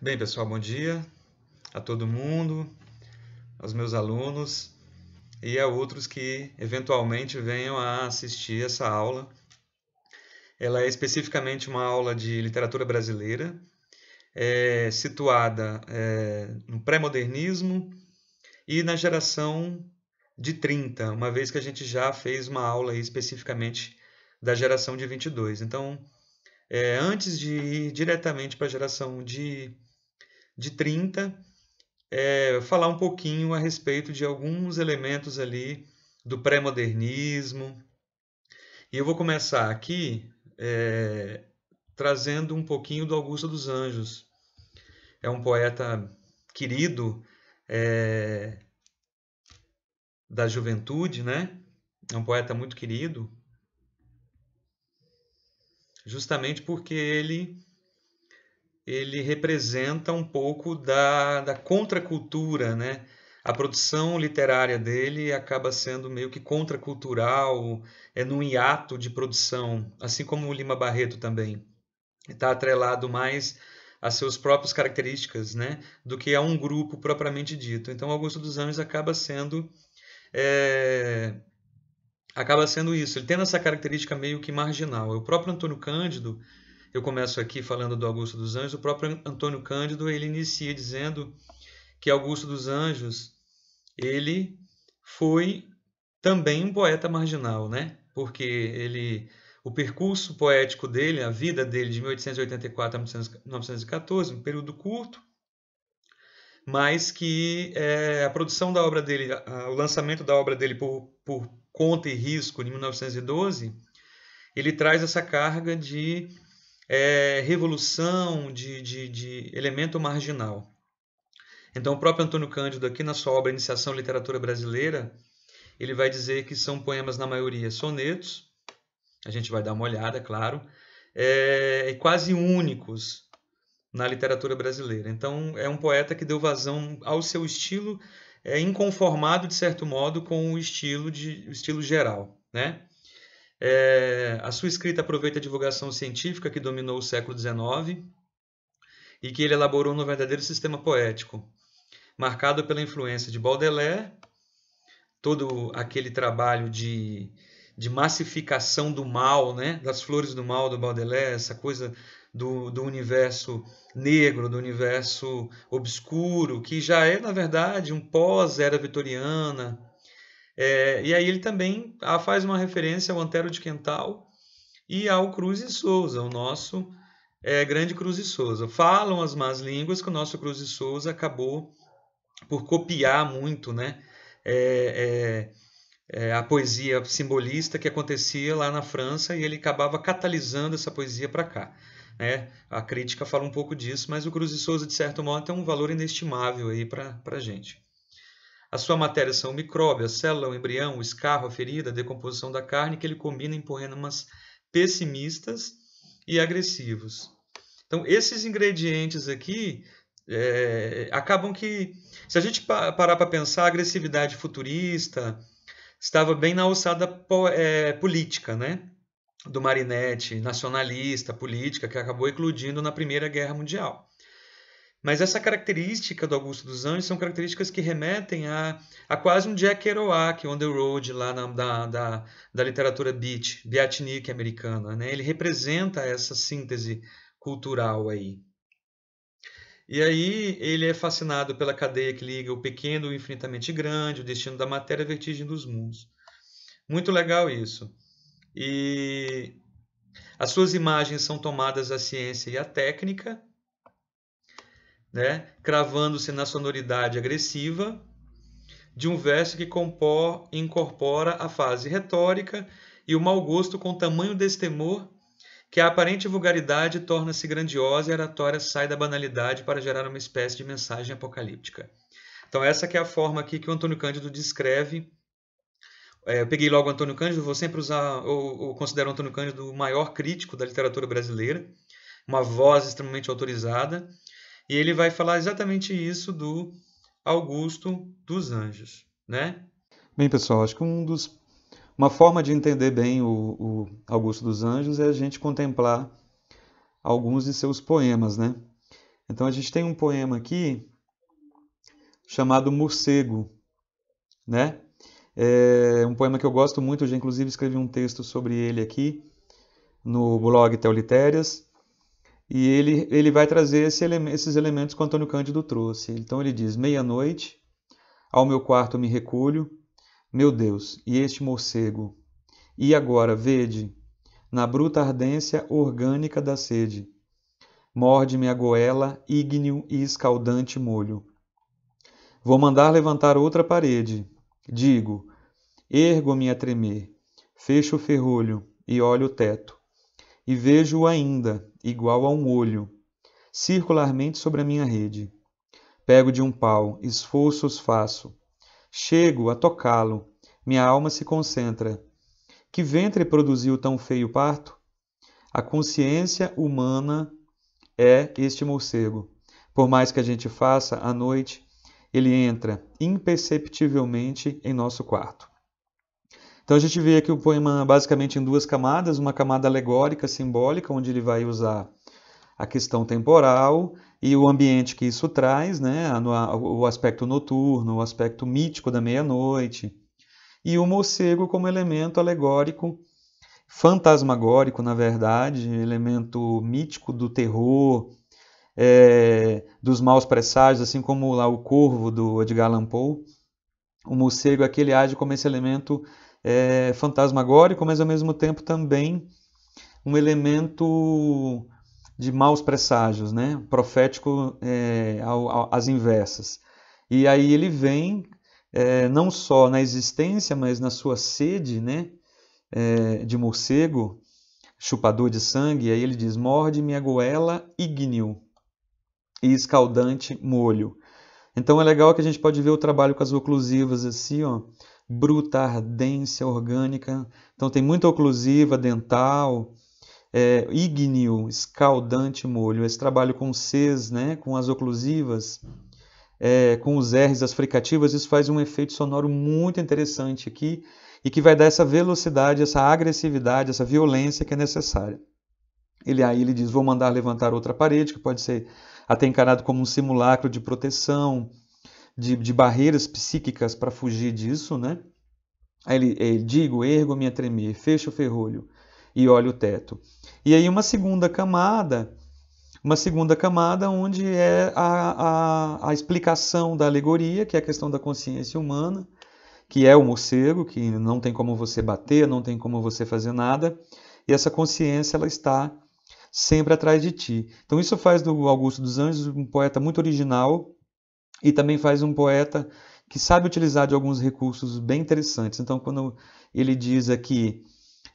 Bem, pessoal, bom dia a todo mundo, aos meus alunos e a outros que eventualmente venham a assistir essa aula. Ela é especificamente uma aula de literatura brasileira, é, situada é, no pré-modernismo e na geração de 30, uma vez que a gente já fez uma aula especificamente da geração de 22. Então, é, antes de ir diretamente para a geração de de 30, é, falar um pouquinho a respeito de alguns elementos ali do pré-modernismo. E eu vou começar aqui é, trazendo um pouquinho do Augusto dos Anjos. É um poeta querido é, da juventude, né? É um poeta muito querido, justamente porque ele ele representa um pouco da, da contracultura, né? A produção literária dele acaba sendo meio que contracultural, é num hiato de produção, assim como o Lima Barreto também. Está atrelado mais a suas próprias características, né, do que a um grupo propriamente dito. Então, Augusto dos Anjos acaba sendo é, acaba sendo isso. Ele tem essa característica meio que marginal. O próprio Antônio Cândido eu começo aqui falando do Augusto dos Anjos. O próprio Antônio Cândido ele inicia dizendo que Augusto dos Anjos ele foi também um poeta marginal, né? Porque ele o percurso poético dele, a vida dele de 1884 a 1914, um período curto, mas que é, a produção da obra dele, a, o lançamento da obra dele por, por conta e risco em 1912, ele traz essa carga de é, revolução, de, de, de elemento marginal. Então, o próprio Antônio Cândido, aqui na sua obra Iniciação à Literatura Brasileira, ele vai dizer que são poemas, na maioria, sonetos, a gente vai dar uma olhada, claro, é, quase únicos na literatura brasileira. Então, é um poeta que deu vazão ao seu estilo, é, inconformado, de certo modo, com o estilo, de, o estilo geral. Né? É, a sua escrita aproveita a divulgação científica que dominou o século XIX e que ele elaborou no verdadeiro sistema poético, marcado pela influência de Baudelaire, todo aquele trabalho de, de massificação do mal, né? das flores do mal do Baudelaire, essa coisa do, do universo negro, do universo obscuro, que já é, na verdade, um pós-era vitoriana, é, e aí ele também ah, faz uma referência ao Antero de Quental e ao Cruz e Souza, o nosso é, grande Cruz e Souza. Falam as más línguas que o nosso Cruz e Souza acabou por copiar muito né, é, é, é a poesia simbolista que acontecia lá na França e ele acabava catalisando essa poesia para cá. Né? A crítica fala um pouco disso, mas o Cruz e Souza, de certo modo, tem um valor inestimável para a gente. A sua matéria são o micróbio, a célula, o embrião, o escarro, a ferida, a decomposição da carne, que ele combina em poemas pessimistas e agressivos. Então, esses ingredientes aqui é, acabam que, se a gente parar para pensar, a agressividade futurista estava bem na alçada é, política, né? do Marinetti, nacionalista, política, que acabou eclodindo na Primeira Guerra Mundial. Mas essa característica do Augusto dos Anjos são características que remetem a, a quase um Jack Kerouac, on the road, lá na, da, da, da literatura beat, beatnik americana. Né? Ele representa essa síntese cultural aí. E aí ele é fascinado pela cadeia que liga o pequeno e o infinitamente grande, o destino da matéria a vertigem dos mundos. Muito legal isso. E as suas imagens são tomadas a ciência e a técnica, né, cravando-se na sonoridade agressiva de um verso que compor, incorpora a fase retórica e o mau gosto com tamanho destemor que a aparente vulgaridade torna-se grandiosa e a oratória sai da banalidade para gerar uma espécie de mensagem apocalíptica. Então essa é a forma aqui que o Antônio Cândido descreve. É, eu peguei logo o Antônio Cândido, vou sempre usar, ou, ou considero o Antônio Cândido o maior crítico da literatura brasileira, uma voz extremamente autorizada, e ele vai falar exatamente isso do Augusto dos Anjos, né? Bem, pessoal, acho que um dos, uma forma de entender bem o, o Augusto dos Anjos é a gente contemplar alguns de seus poemas, né? Então a gente tem um poema aqui chamado Morcego, né? É um poema que eu gosto muito, eu já inclusive escrevi um texto sobre ele aqui no blog Teolitérias. E ele, ele vai trazer esse esses elementos que o Antônio Cândido trouxe. Então ele diz: Meia-noite, ao meu quarto me recolho, meu Deus, e este morcego. E agora, vede, na bruta ardência orgânica da sede, morde-me a goela, ígneo e escaldante molho. Vou mandar levantar outra parede. Digo, ergo-me a tremer, fecho o ferrolho e olho o teto. E vejo-o ainda, igual a um olho, circularmente sobre a minha rede. Pego de um pau, esforços faço. Chego a tocá-lo, minha alma se concentra. Que ventre produziu tão feio parto? A consciência humana é este morcego. Por mais que a gente faça à noite, ele entra imperceptivelmente em nosso quarto. Então a gente vê aqui o poema basicamente em duas camadas, uma camada alegórica, simbólica, onde ele vai usar a questão temporal e o ambiente que isso traz, né? o aspecto noturno, o aspecto mítico da meia-noite, e o morcego como elemento alegórico, fantasmagórico, na verdade, elemento mítico do terror, é, dos maus presságios, assim como lá o corvo do Edgar Allan Poe. O morcego aqui ele age como esse elemento é, fantasmagórico, mas ao mesmo tempo também um elemento de maus presságios, né? profético é, ao, ao, às inversas. E aí ele vem é, não só na existência, mas na sua sede né? É, de morcego, chupador de sangue, aí ele diz: morde-me a goela ígneo e escaldante molho. Então é legal que a gente pode ver o trabalho com as oclusivas assim, ó, bruta, ardência orgânica. Então tem muita oclusiva dental, é, ígneo, escaldante molho. Esse trabalho com Cs, né, com as oclusivas, é, com os R's, as fricativas, isso faz um efeito sonoro muito interessante aqui e que vai dar essa velocidade, essa agressividade, essa violência que é necessária. Ele aí ele diz: vou mandar levantar outra parede, que pode ser até encarado como um simulacro de proteção, de, de barreiras psíquicas para fugir disso, né? Aí ele, ele digo, ergo-me a tremer, fecho o ferrolho e olho o teto. E aí uma segunda camada, uma segunda camada onde é a, a, a explicação da alegoria, que é a questão da consciência humana, que é o morcego, que não tem como você bater, não tem como você fazer nada, e essa consciência ela está sempre atrás de ti. Então isso faz do Augusto dos Anjos um poeta muito original e também faz um poeta que sabe utilizar de alguns recursos bem interessantes. Então quando ele diz aqui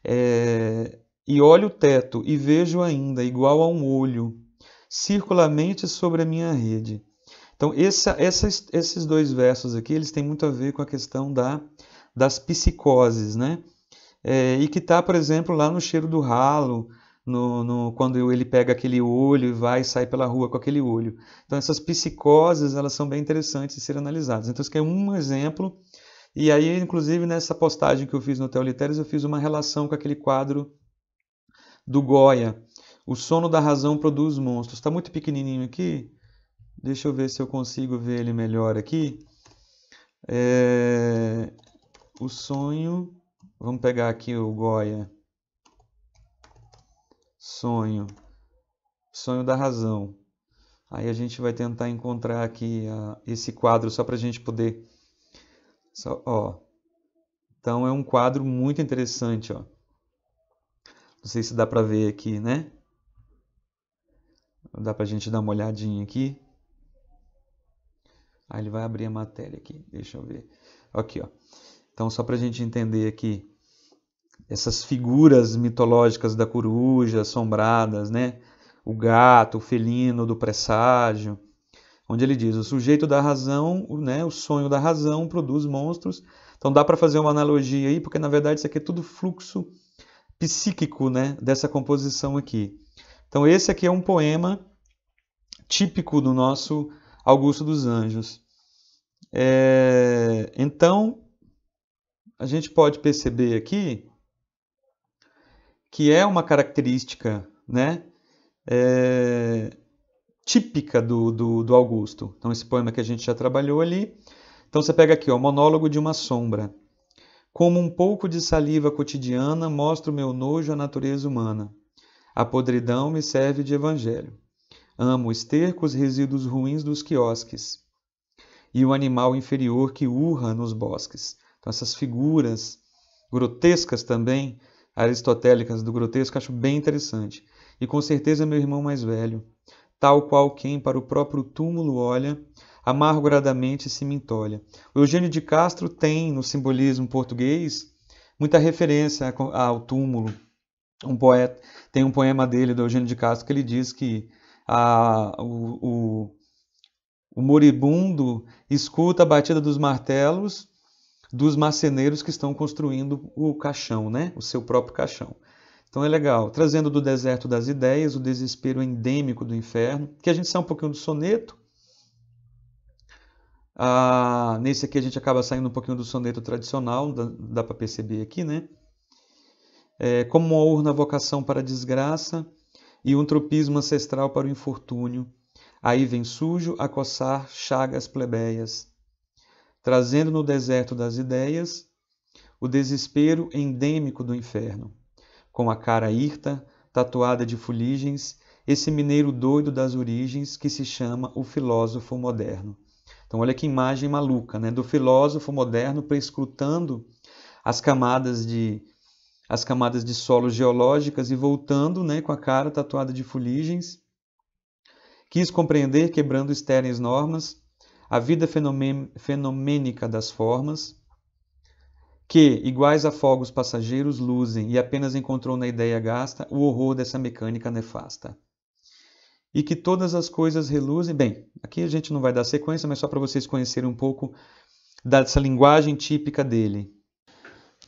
é, e olho o teto e vejo ainda igual a um olho circulamente sobre a minha rede. Então essa, esses dois versos aqui eles têm muito a ver com a questão da, das psicoses, né? É, e que está, por exemplo, lá no cheiro do ralo, no, no, quando ele pega aquele olho e vai e sai pela rua com aquele olho. Então essas psicoses elas são bem interessantes de ser analisadas. Então isso aqui é um exemplo. E aí, inclusive, nessa postagem que eu fiz no Teolitérios, eu fiz uma relação com aquele quadro do Goya. O sono da razão produz monstros. Está muito pequenininho aqui. Deixa eu ver se eu consigo ver ele melhor aqui. É... O sonho. Vamos pegar aqui o Goya sonho, sonho da razão. Aí a gente vai tentar encontrar aqui uh, esse quadro só para a gente poder. Só, ó. Então é um quadro muito interessante, ó. Não sei se dá para ver aqui, né? Dá para a gente dar uma olhadinha aqui. Aí ele vai abrir a matéria aqui. Deixa eu ver. Aqui, ó. Então só para a gente entender aqui essas figuras mitológicas da coruja assombradas, né? O gato, o felino do presságio, onde ele diz: o sujeito da razão, né? O sonho da razão produz monstros. Então dá para fazer uma analogia aí, porque na verdade isso aqui é tudo fluxo psíquico, né? Dessa composição aqui. Então esse aqui é um poema típico do nosso Augusto dos Anjos. É... Então a gente pode perceber aqui que é uma característica né, é, típica do, do, do Augusto. Então, esse poema que a gente já trabalhou ali. Então, você pega aqui, o monólogo de uma sombra. Como um pouco de saliva cotidiana mostra o meu nojo à natureza humana. A podridão me serve de evangelho. Amo estercos resíduos ruins dos quiosques e o animal inferior que urra nos bosques. Então, essas figuras grotescas também, aristotélicas do grotesco, acho bem interessante. E com certeza meu irmão mais velho, tal qual quem para o próprio túmulo olha, amarguradamente se me entolha. O Eugênio de Castro tem, no simbolismo português, muita referência ao túmulo. Um poeta tem um poema dele, do Eugênio de Castro, que ele diz que a, o, o, o moribundo escuta a batida dos martelos dos marceneiros que estão construindo o caixão, né? o seu próprio caixão. Então é legal, trazendo do deserto das ideias o desespero endêmico do inferno, que a gente sai um pouquinho do soneto, ah, nesse aqui a gente acaba saindo um pouquinho do soneto tradicional, dá, dá para perceber aqui, né? É, como uma urna vocação para a desgraça e um tropismo ancestral para o infortúnio. Aí vem sujo a coçar chagas plebeias, trazendo no deserto das ideias o desespero endêmico do inferno. Com a cara hirta, tatuada de fuligens, esse mineiro doido das origens que se chama o filósofo moderno. Então, olha que imagem maluca, né? Do filósofo moderno prescrutando as camadas de as camadas de solos geológicas e voltando, né, com a cara tatuada de fuligens, quis compreender, quebrando estéreis normas, a vida fenomênica das formas, que, iguais a fogos passageiros, luzem e apenas encontrou na ideia gasta o horror dessa mecânica nefasta e que todas as coisas reluzem. Bem, aqui a gente não vai dar sequência, mas só para vocês conhecerem um pouco dessa linguagem típica dele.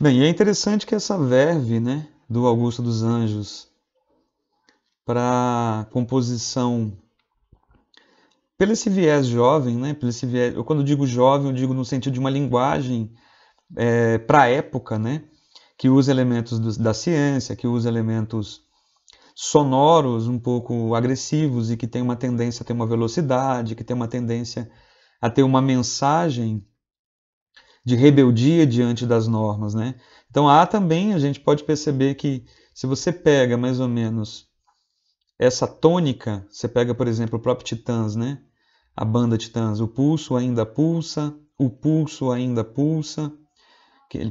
Bem, é interessante que essa verve né, do Augusto dos Anjos para composição pelo esse viés jovem, né? Pelo esse viés, eu quando digo jovem, eu digo no sentido de uma linguagem é, para a época, né? Que usa elementos do, da ciência, que usa elementos sonoros um pouco agressivos e que tem uma tendência a ter uma velocidade, que tem uma tendência a ter uma mensagem de rebeldia diante das normas, né? Então há também, a gente pode perceber que se você pega mais ou menos essa tônica, você pega, por exemplo, o próprio Titãs, né? A banda Titãs, o pulso ainda pulsa, o pulso ainda pulsa,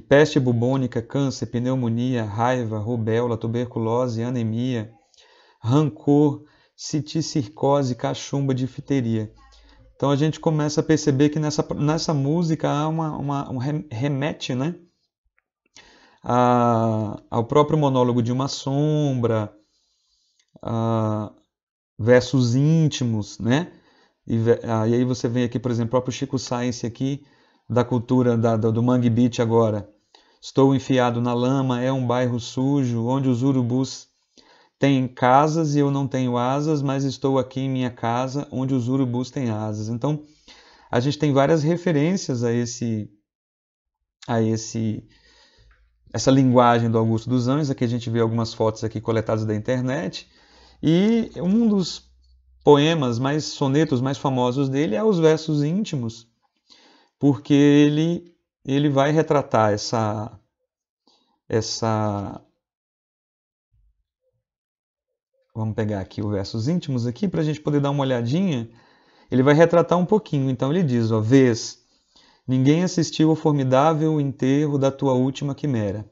peste bubônica, câncer, pneumonia, raiva, rubéola, tuberculose, anemia, rancor, citicircose, cachumba, difteria. Então a gente começa a perceber que nessa, nessa música há uma, uma um remete né, a, ao próprio monólogo de uma sombra, a, versos íntimos, né? E, e, aí você vem aqui, por exemplo, o próprio Chico Science aqui, da cultura da, do Mangue Beach agora. Estou enfiado na lama, é um bairro sujo, onde os urubus têm casas e eu não tenho asas, mas estou aqui em minha casa, onde os urubus têm asas. Então, a gente tem várias referências a esse a esse essa linguagem do Augusto dos Anjos. Aqui a gente vê algumas fotos aqui coletadas da internet. E um dos poemas mais sonetos mais famosos dele é os versos íntimos, porque ele, ele vai retratar essa, essa. Vamos pegar aqui os versos íntimos aqui para a gente poder dar uma olhadinha. Ele vai retratar um pouquinho. Então ele diz: ó, vês, ninguém assistiu ao formidável enterro da tua última quimera.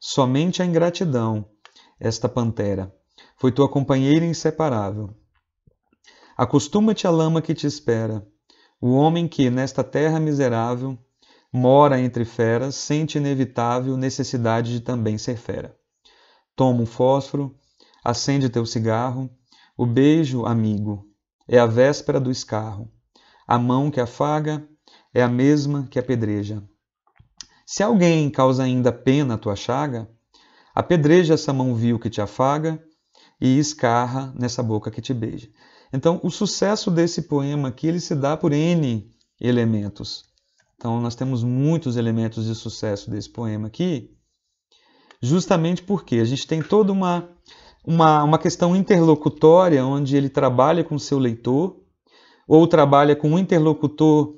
Somente a ingratidão, esta pantera, foi tua companheira inseparável. Acostuma-te à lama que te espera o homem que, nesta terra miserável, mora entre feras, sente inevitável necessidade de também ser fera. Toma um fósforo, acende teu cigarro, o beijo, amigo, é a véspera do escarro. A mão que afaga é a mesma que apedreja. Se alguém causa ainda pena a tua chaga, apedreja essa mão vil que te afaga e escarra nessa boca que te beija. Então, o sucesso desse poema aqui ele se dá por N elementos. Então, nós temos muitos elementos de sucesso desse poema aqui, justamente porque a gente tem toda uma uma, uma questão interlocutória, onde ele trabalha com seu leitor, ou trabalha com um interlocutor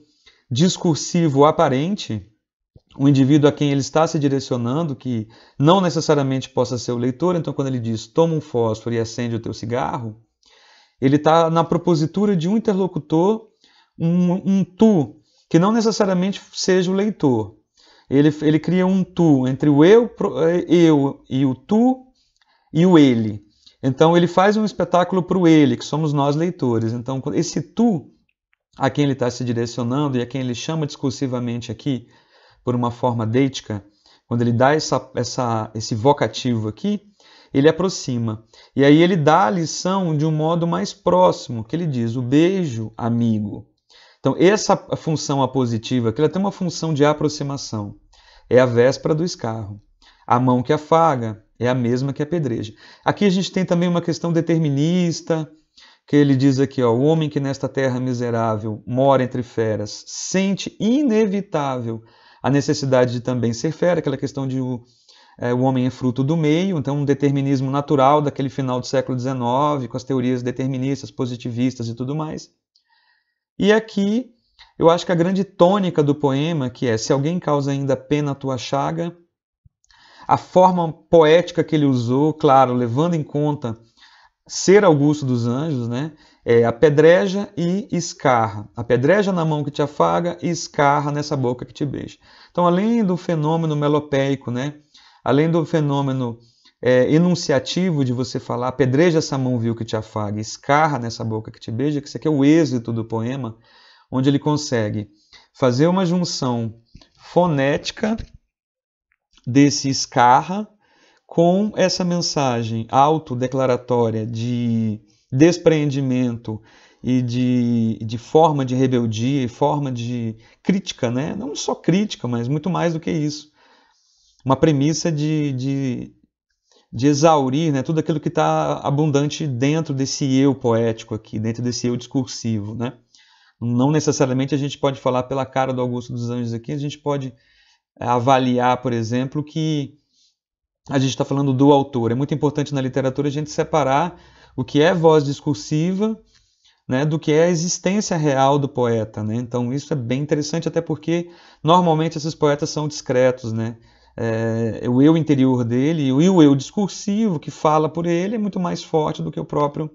discursivo aparente, o indivíduo a quem ele está se direcionando, que não necessariamente possa ser o leitor, então quando ele diz toma um fósforo e acende o teu cigarro, ele está na propositura de um interlocutor, um, um tu, que não necessariamente seja o leitor. Ele, ele cria um tu entre o eu, eu e o tu e o ele. Então ele faz um espetáculo para o ele, que somos nós leitores. Então esse tu a quem ele está se direcionando e a quem ele chama discursivamente aqui por uma forma deítica, quando ele dá essa, essa, esse vocativo aqui, ele aproxima. E aí ele dá a lição de um modo mais próximo, que ele diz o beijo amigo. Então essa função apositiva, que ela tem uma função de aproximação, é a véspera do escarro. A mão que afaga é a mesma que apedreja. Aqui a gente tem também uma questão determinista, que ele diz aqui, ó, o homem que nesta terra miserável mora entre feras sente inevitável a necessidade de também ser fera, aquela questão de o, é, o homem é fruto do meio, então um determinismo natural daquele final do século XIX, com as teorias deterministas, positivistas e tudo mais. E aqui eu acho que a grande tônica do poema, que é se alguém causa ainda pena a tua chaga, a forma poética que ele usou, claro, levando em conta ser Augusto dos Anjos, né? É apedreja e escarra. Apedreja na mão que te afaga e escarra nessa boca que te beija. Então, além do fenômeno melopeico, né? Além do fenômeno é, enunciativo de você falar apedreja essa mão vil que te afaga, escarra nessa boca que te beija, que isso aqui é o êxito do poema, onde ele consegue fazer uma junção fonética desse escarra com essa mensagem autodeclaratória de despreendimento e de, de forma de rebeldia e forma de crítica, né? não só crítica, mas muito mais do que isso. Uma premissa de, de, de exaurir né? tudo aquilo que está abundante dentro desse eu poético aqui, dentro desse eu discursivo. Né? Não necessariamente a gente pode falar pela cara do Augusto dos Anjos aqui, a gente pode avaliar, por exemplo, que a gente está falando do autor. É muito importante na literatura a gente separar o que é voz discursiva né, do que é a existência real do poeta. Né? Então isso é bem interessante, até porque normalmente esses poetas são discretos. Né? É, o eu interior dele e o eu discursivo que fala por ele é muito mais forte do que o próprio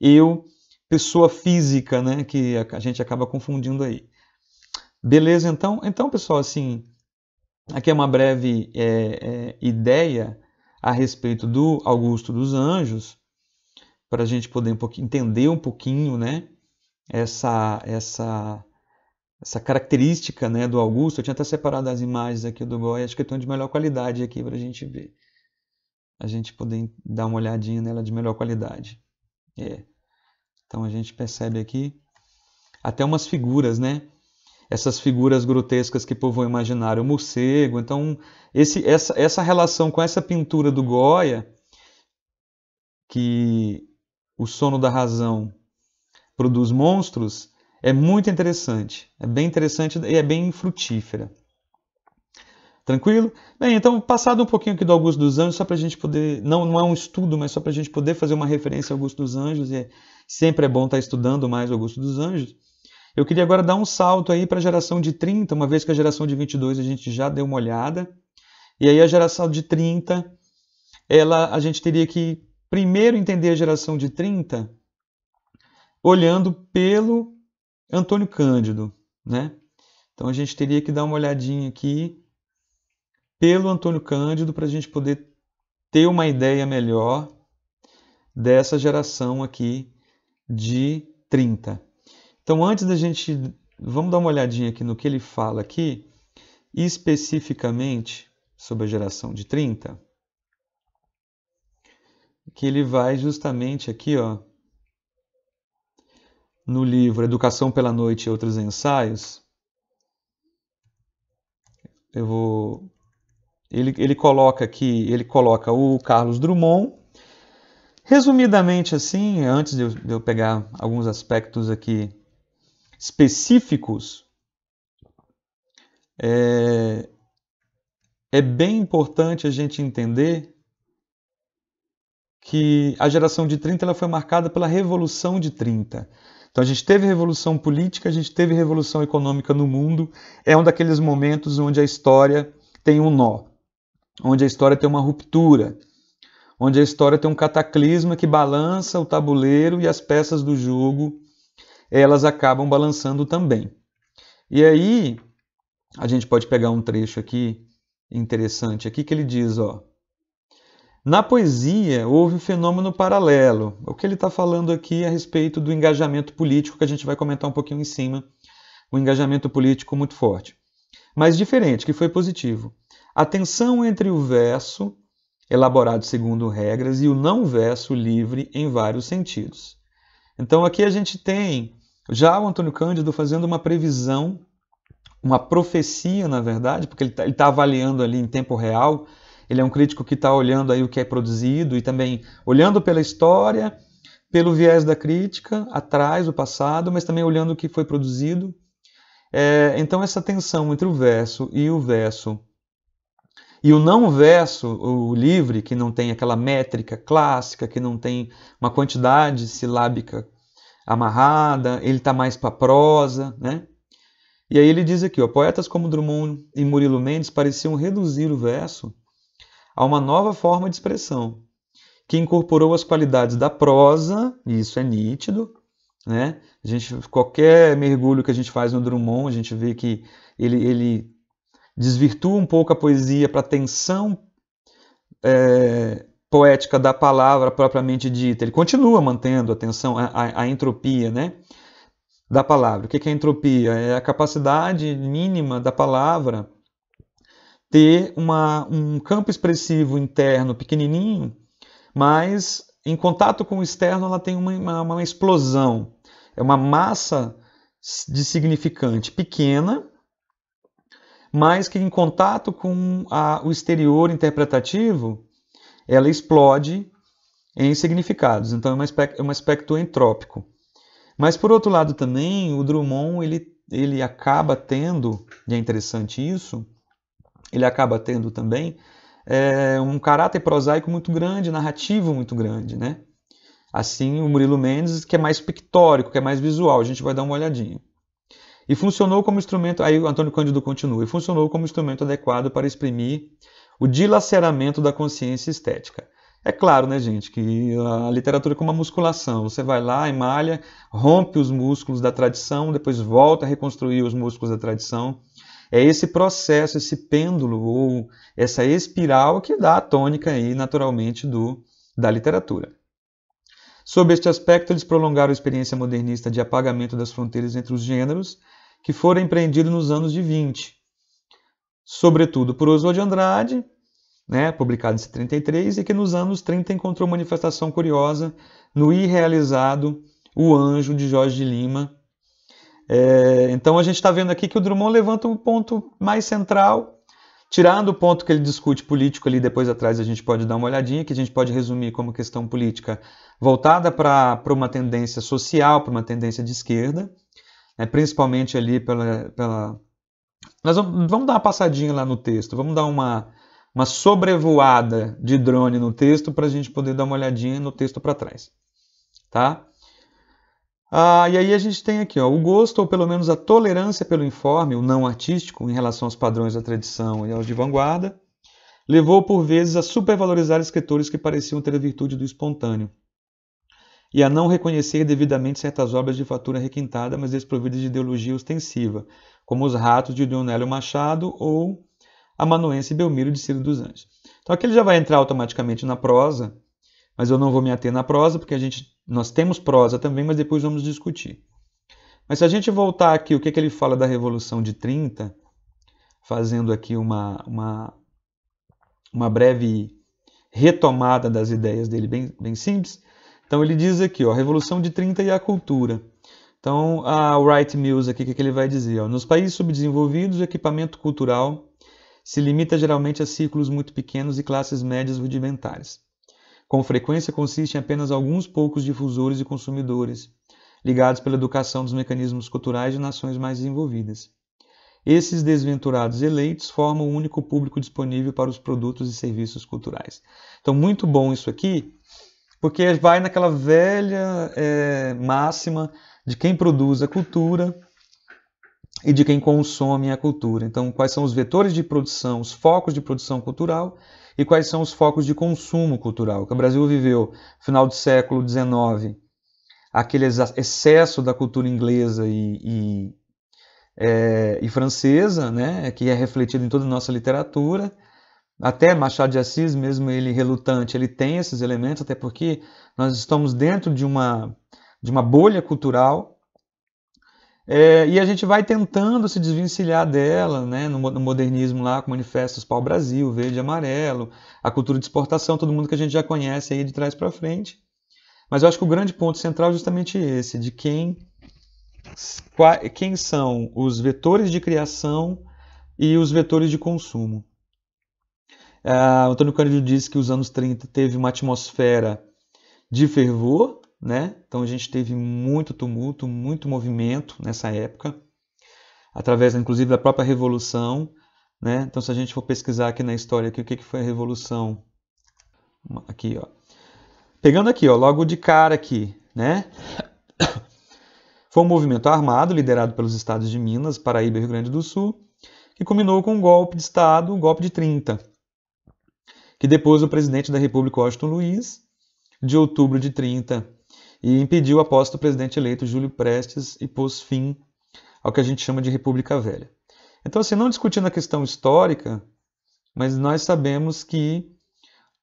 eu, pessoa física, né, que a gente acaba confundindo aí. Beleza, então, então pessoal, assim, Aqui é uma breve é, é, ideia a respeito do Augusto dos Anjos, para a gente poder um entender um pouquinho né, essa, essa, essa característica né, do Augusto. Eu tinha até separado as imagens aqui do Goya, acho que estão de melhor qualidade aqui para a gente ver. A gente poder dar uma olhadinha nela de melhor qualidade. É. Então a gente percebe aqui até umas figuras, né? Essas figuras grotescas que povoam o imaginário, o morcego. Então, esse, essa, essa relação com essa pintura do Goya, que o sono da razão produz monstros, é muito interessante. É bem interessante e é bem frutífera. Tranquilo? Bem, então, passado um pouquinho aqui do Augusto dos Anjos, só para a gente poder. Não, não é um estudo, mas só para a gente poder fazer uma referência ao Augusto dos Anjos, e é, sempre é bom estar estudando mais o Augusto dos Anjos. Eu queria agora dar um salto aí para a geração de 30, uma vez que a geração de 22 a gente já deu uma olhada. E aí a geração de 30, ela, a gente teria que primeiro entender a geração de 30 olhando pelo Antônio Cândido, né? Então a gente teria que dar uma olhadinha aqui pelo Antônio Cândido para a gente poder ter uma ideia melhor dessa geração aqui de 30. Então, antes da gente. Vamos dar uma olhadinha aqui no que ele fala aqui, especificamente sobre a geração de 30. Que ele vai justamente aqui, ó, no livro Educação pela Noite e Outros Ensaios. Eu vou. Ele, ele coloca aqui, ele coloca o Carlos Drummond. Resumidamente assim, antes de eu, de eu pegar alguns aspectos aqui específicos, é, é bem importante a gente entender que a geração de 30 ela foi marcada pela Revolução de 30. Então a gente teve revolução política, a gente teve revolução econômica no mundo. É um daqueles momentos onde a história tem um nó, onde a história tem uma ruptura, onde a história tem um cataclisma que balança o tabuleiro e as peças do jogo, elas acabam balançando também. E aí, a gente pode pegar um trecho aqui interessante aqui que ele diz, ó, na poesia houve um fenômeno paralelo. O que ele está falando aqui é a respeito do engajamento político que a gente vai comentar um pouquinho em cima, um engajamento político muito forte, mas diferente, que foi positivo. A tensão entre o verso elaborado segundo regras, e o não verso livre em vários sentidos. Então aqui a gente tem já o Antônio Cândido fazendo uma previsão, uma profecia, na verdade, porque ele está tá avaliando ali em tempo real. Ele é um crítico que está olhando aí o que é produzido e também olhando pela história, pelo viés da crítica, atrás, o passado, mas também olhando o que foi produzido. É, então essa tensão entre o verso e o verso e o não verso, o livre, que não tem aquela métrica clássica, que não tem uma quantidade silábica amarrada, ele está mais para prosa, né? E aí ele diz aqui, ó, poetas como Drummond e Murilo Mendes pareciam reduzir o verso a uma nova forma de expressão, que incorporou as qualidades da prosa, e isso é nítido, né? A gente, qualquer mergulho que a gente faz no Drummond, a gente vê que ele, ele desvirtua um pouco a poesia para a tensão é, poética da palavra propriamente dita. Ele continua mantendo a tensão, a, a, entropia né, da palavra. O que é entropia? É a capacidade mínima da palavra ter uma, um campo expressivo interno pequenininho, mas em contato com o externo ela tem uma, uma, uma explosão. É uma massa de significante pequena, mas que em contato com a, o exterior interpretativo, ela explode em significados. Então é um aspecto, é um aspecto entrópico. Mas por outro lado também, o Drummond ele, ele acaba tendo, e é interessante isso, ele acaba tendo também é, um caráter prosaico muito grande, narrativo muito grande, né? Assim, o Murilo Mendes, que é mais pictórico, que é mais visual, a gente vai dar uma olhadinha. E funcionou como instrumento, aí o Antônio Cândido continua, e funcionou como instrumento adequado para exprimir o dilaceramento da consciência estética. É claro, né, gente, que a literatura é como uma musculação. Você vai lá, malha, rompe os músculos da tradição, depois volta a reconstruir os músculos da tradição. É esse processo, esse pêndulo ou essa espiral que dá a tônica aí, naturalmente, do, da literatura. Sob este aspecto, eles prolongaram a experiência modernista de apagamento das fronteiras entre os gêneros que foram empreendidos nos anos de 20, sobretudo por Oswald de Andrade, né, publicado em 73, e que nos anos 30 encontrou manifestação curiosa no irrealizado O Anjo, de Jorge de Lima. É, então a gente está vendo aqui que o Drummond levanta um ponto mais central, tirando o ponto que ele discute político ali, depois atrás a gente pode dar uma olhadinha, que a gente pode resumir como questão política voltada para uma tendência social, para uma tendência de esquerda, né, principalmente ali pela, pela... Nós vamos, vamos, dar uma passadinha lá no texto, vamos dar uma, uma sobrevoada de drone no texto para a gente poder dar uma olhadinha no texto para trás. Tá? Ah, e aí a gente tem aqui ó, o gosto, ou pelo menos a tolerância pelo informe, o não artístico, em relação aos padrões da tradição e aos de vanguarda, levou por vezes a supervalorizar escritores que pareciam ter a virtude do espontâneo e a não reconhecer devidamente certas obras de fatura requintada, mas desprovidas de ideologia ostensiva, como os Ratos de Leonélio Machado ou Amanuense Belmiro de Ciro dos Anjos. Então aqui ele já vai entrar automaticamente na prosa, mas eu não vou me ater na prosa, porque a gente, nós temos prosa também, mas depois vamos discutir. Mas se a gente voltar aqui, o que, que ele fala da Revolução de 30, fazendo aqui uma, uma, uma breve retomada das ideias dele, bem, bem simples, então ele diz aqui, ó, Revolução de 30 e a cultura. Então, a Wright Mills aqui, o que ele vai dizer? Ó, Nos países subdesenvolvidos, o equipamento cultural se limita geralmente a círculos muito pequenos e classes médias rudimentares. Com frequência consiste em apenas alguns poucos difusores e consumidores, ligados pela educação dos mecanismos culturais de nações mais desenvolvidas. Esses desventurados eleitos formam o único público disponível para os produtos e serviços culturais. Então, muito bom isso aqui, porque vai naquela velha é, máxima de quem produz a cultura e de quem consome a cultura. Então, quais são os vetores de produção, os focos de produção cultural e quais são os focos de consumo cultural. Que o Brasil viveu, no final do século XIX, aquele excesso da cultura inglesa e, e, é, e francesa, né, que é refletido em toda a nossa literatura. Até Machado de Assis, mesmo ele relutante, ele tem esses elementos, até porque nós estamos dentro de uma, de uma bolha cultural é, e a gente vai tentando se desvencilhar dela, né, no, no modernismo lá, com manifestos pau-brasil, verde e amarelo, a cultura de exportação, todo mundo que a gente já conhece aí de trás para frente. Mas eu acho que o grande ponto central é justamente esse, de quem, quem são os vetores de criação e os vetores de consumo. Uh, Antônio Cândido disse que os anos 30 teve uma atmosfera de fervor, né? Então a gente teve muito tumulto, muito movimento nessa época, através inclusive da própria revolução, né? Então se a gente for pesquisar aqui na história aqui, o que, que foi a revolução, aqui, ó. Pegando aqui, ó, logo de cara aqui, né? Foi um movimento armado liderado pelos estados de Minas, Paraíba e Rio Grande do Sul, que culminou com um golpe de Estado, um golpe de 30, que depois o presidente da República, Washington Luiz, de outubro de 30, e impediu a posse do presidente eleito Júlio Prestes e pôs fim ao que a gente chama de República Velha. Então, assim, não discutindo a questão histórica, mas nós sabemos que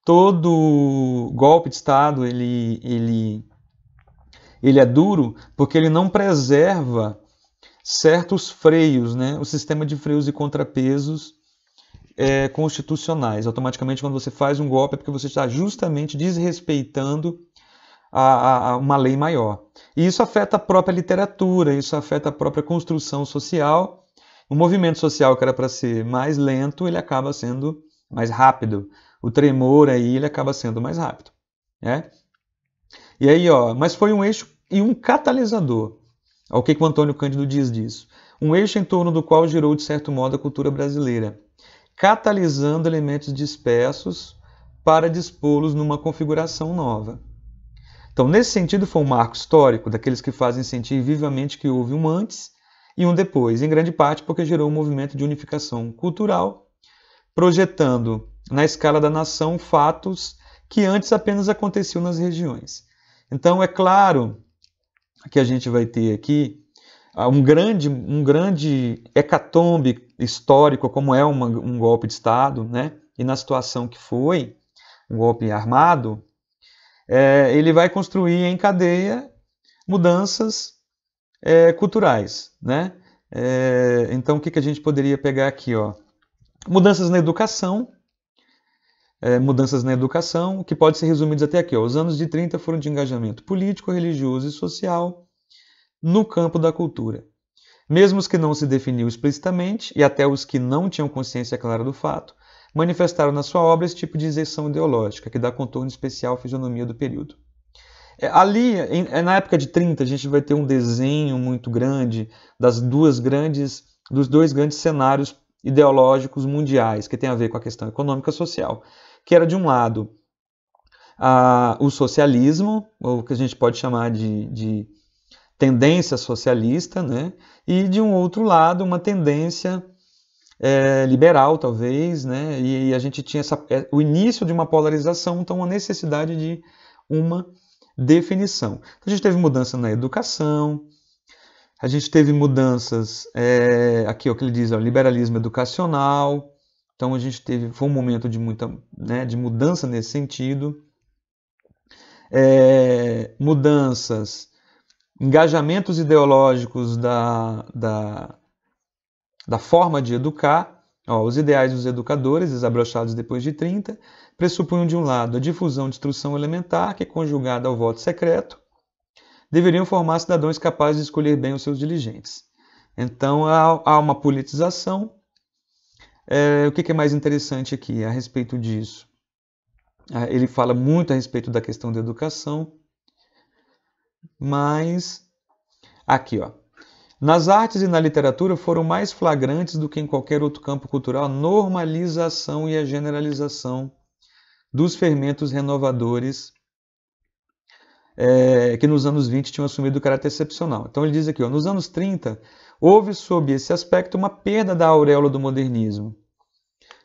todo golpe de Estado ele, ele, ele é duro porque ele não preserva certos freios, né? o sistema de freios e contrapesos é, constitucionais. Automaticamente, quando você faz um golpe, é porque você está justamente desrespeitando a, a, uma lei maior. E isso afeta a própria literatura, isso afeta a própria construção social. O movimento social que era para ser mais lento, ele acaba sendo mais rápido. O tremor aí, ele acaba sendo mais rápido. Né? E aí, ó, mas foi um eixo e um catalisador. O que, que o Antônio Cândido diz disso? Um eixo em torno do qual girou, de certo modo, a cultura brasileira, catalisando elementos dispersos para dispô-los numa configuração nova. Então, nesse sentido, foi um marco histórico daqueles que fazem sentir vivamente que houve um antes e um depois, em grande parte porque gerou um movimento de unificação cultural, projetando na escala da nação fatos que antes apenas aconteciam nas regiões. Então, é claro que a gente vai ter aqui um grande, um grande hecatombe histórico, como é uma, um golpe de Estado, né? e na situação que foi, um golpe armado, é, ele vai construir em cadeia mudanças é, culturais. Né? É, então, o que, que a gente poderia pegar aqui? Ó? Mudanças na educação, é, mudanças na educação, que pode ser resumidos até aqui. Ó. Os anos de 30 foram de engajamento político, religioso e social no campo da cultura. Mesmo os que não se definiam explicitamente, e até os que não tinham consciência clara do fato, manifestaram na sua obra esse tipo de isenção ideológica, que dá contorno especial à fisionomia do período. É, ali, é, na época de 30, a gente vai ter um desenho muito grande das duas grandes, dos dois grandes cenários ideológicos mundiais, que tem a ver com a questão econômica e social, que era de um lado a, o socialismo, ou o que a gente pode chamar de, de tendência socialista, né? e de um outro lado uma tendência é, liberal, talvez, né? E, e, a gente tinha essa, é, o início de uma polarização, então uma necessidade de uma definição. Então, a gente teve mudança na educação, a gente teve mudanças, é, aqui o que ele diz, ó, liberalismo educacional, então a gente teve, foi um momento de muita, né, de mudança nesse sentido, é, mudanças, engajamentos ideológicos da, da da forma de educar, ó, os ideais dos educadores, desabrochados depois de 30, pressupunham de um lado a difusão de instrução elementar, que conjugada ao voto secreto, deveriam formar cidadãos capazes de escolher bem os seus dirigentes. Então há, há uma politização. É, o que, que é mais interessante aqui a respeito disso? Ah, ele fala muito a respeito da questão da educação, mas aqui, ó, nas artes e na literatura foram mais flagrantes do que em qualquer outro campo cultural a normalização e a generalização dos fermentos renovadores é, que nos anos 20 tinham assumido o caráter excepcional. Então ele diz aqui, ó, nos anos 30, houve sob esse aspecto uma perda da auréola do modernismo,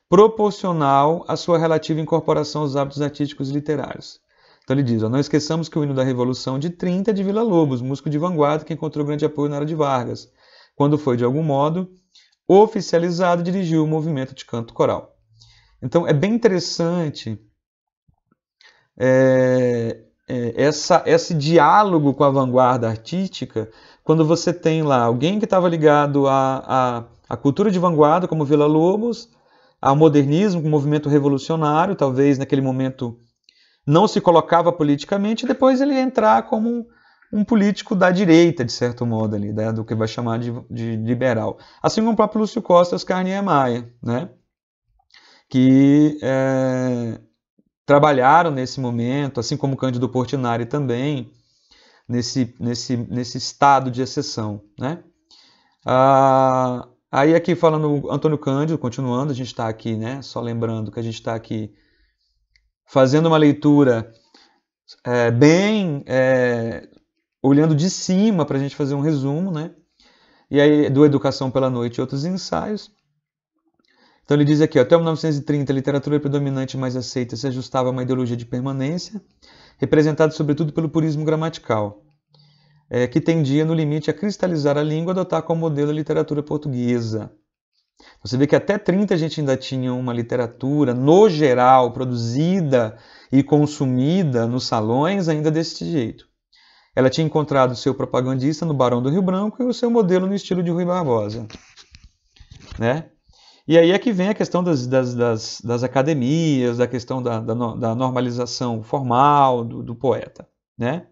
proporcional à sua relativa incorporação aos hábitos artísticos e literários. Então ele diz, ó, não esqueçamos que o hino da Revolução de 30 é de Vila Lobos, músico de vanguarda que encontrou grande apoio na área de Vargas, quando foi, de algum modo, oficializado dirigiu o movimento de canto coral. Então é bem interessante é, é, essa, esse diálogo com a vanguarda artística, quando você tem lá alguém que estava ligado à, à, cultura de vanguarda, como Vila Lobos, ao modernismo, um movimento revolucionário, talvez naquele momento não se colocava politicamente, e depois ele ia entrar como um, um político da direita, de certo modo, ali, né, do que vai chamar de, de, liberal. Assim como o próprio Lúcio Costa e Niemeyer, né, que é, trabalharam nesse momento, assim como Cândido Portinari também, nesse, nesse, nesse estado de exceção. Né? Ah, aí aqui falando Antônio Cândido, continuando, a gente está aqui, né, só lembrando que a gente está aqui fazendo uma leitura é, bem é, olhando de cima para a gente fazer um resumo, né? E aí do Educação pela Noite e outros ensaios. Então ele diz aqui, até 1930 a literatura predominante mais aceita se ajustava a uma ideologia de permanência, representada sobretudo pelo purismo gramatical, é, que tendia no limite a cristalizar a língua e adotar como modelo a literatura portuguesa. Você vê que até 30 a gente ainda tinha uma literatura, no geral, produzida e consumida nos salões ainda desse jeito. Ela tinha encontrado seu propagandista no Barão do Rio Branco e o seu modelo no estilo de Rui Barbosa. Né? E aí é que vem a questão das, das, das, das academias, da questão da, da, da normalização formal do, do poeta. Né?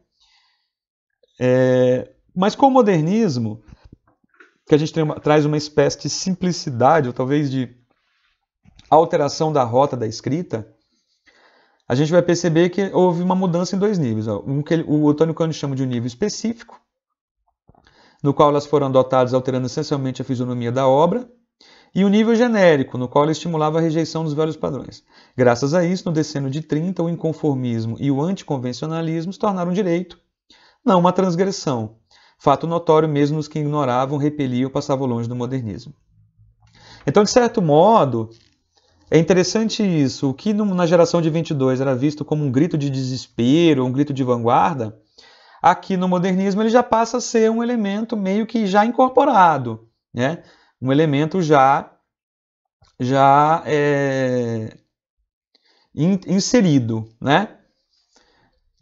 É, mas com o modernismo, que a gente uma, traz uma espécie de simplicidade, ou talvez de alteração da rota da escrita, a gente vai perceber que houve uma mudança em dois níveis. Um que o Antônio Cândido chama de um nível específico, no qual elas foram adotadas alterando essencialmente a fisionomia da obra, e o um nível genérico, no qual ele estimulava a rejeição dos velhos padrões. Graças a isso, no decênio de 30, o inconformismo e o anticonvencionalismo se tornaram direito, não uma transgressão, fato notório mesmo nos que ignoravam, repeliam passavam longe do modernismo. Então, de certo modo, é interessante isso. O que na geração de 22 era visto como um grito de desespero, um grito de vanguarda, aqui no modernismo ele já passa a ser um elemento meio que já incorporado, né? um elemento já, já é, inserido. Né?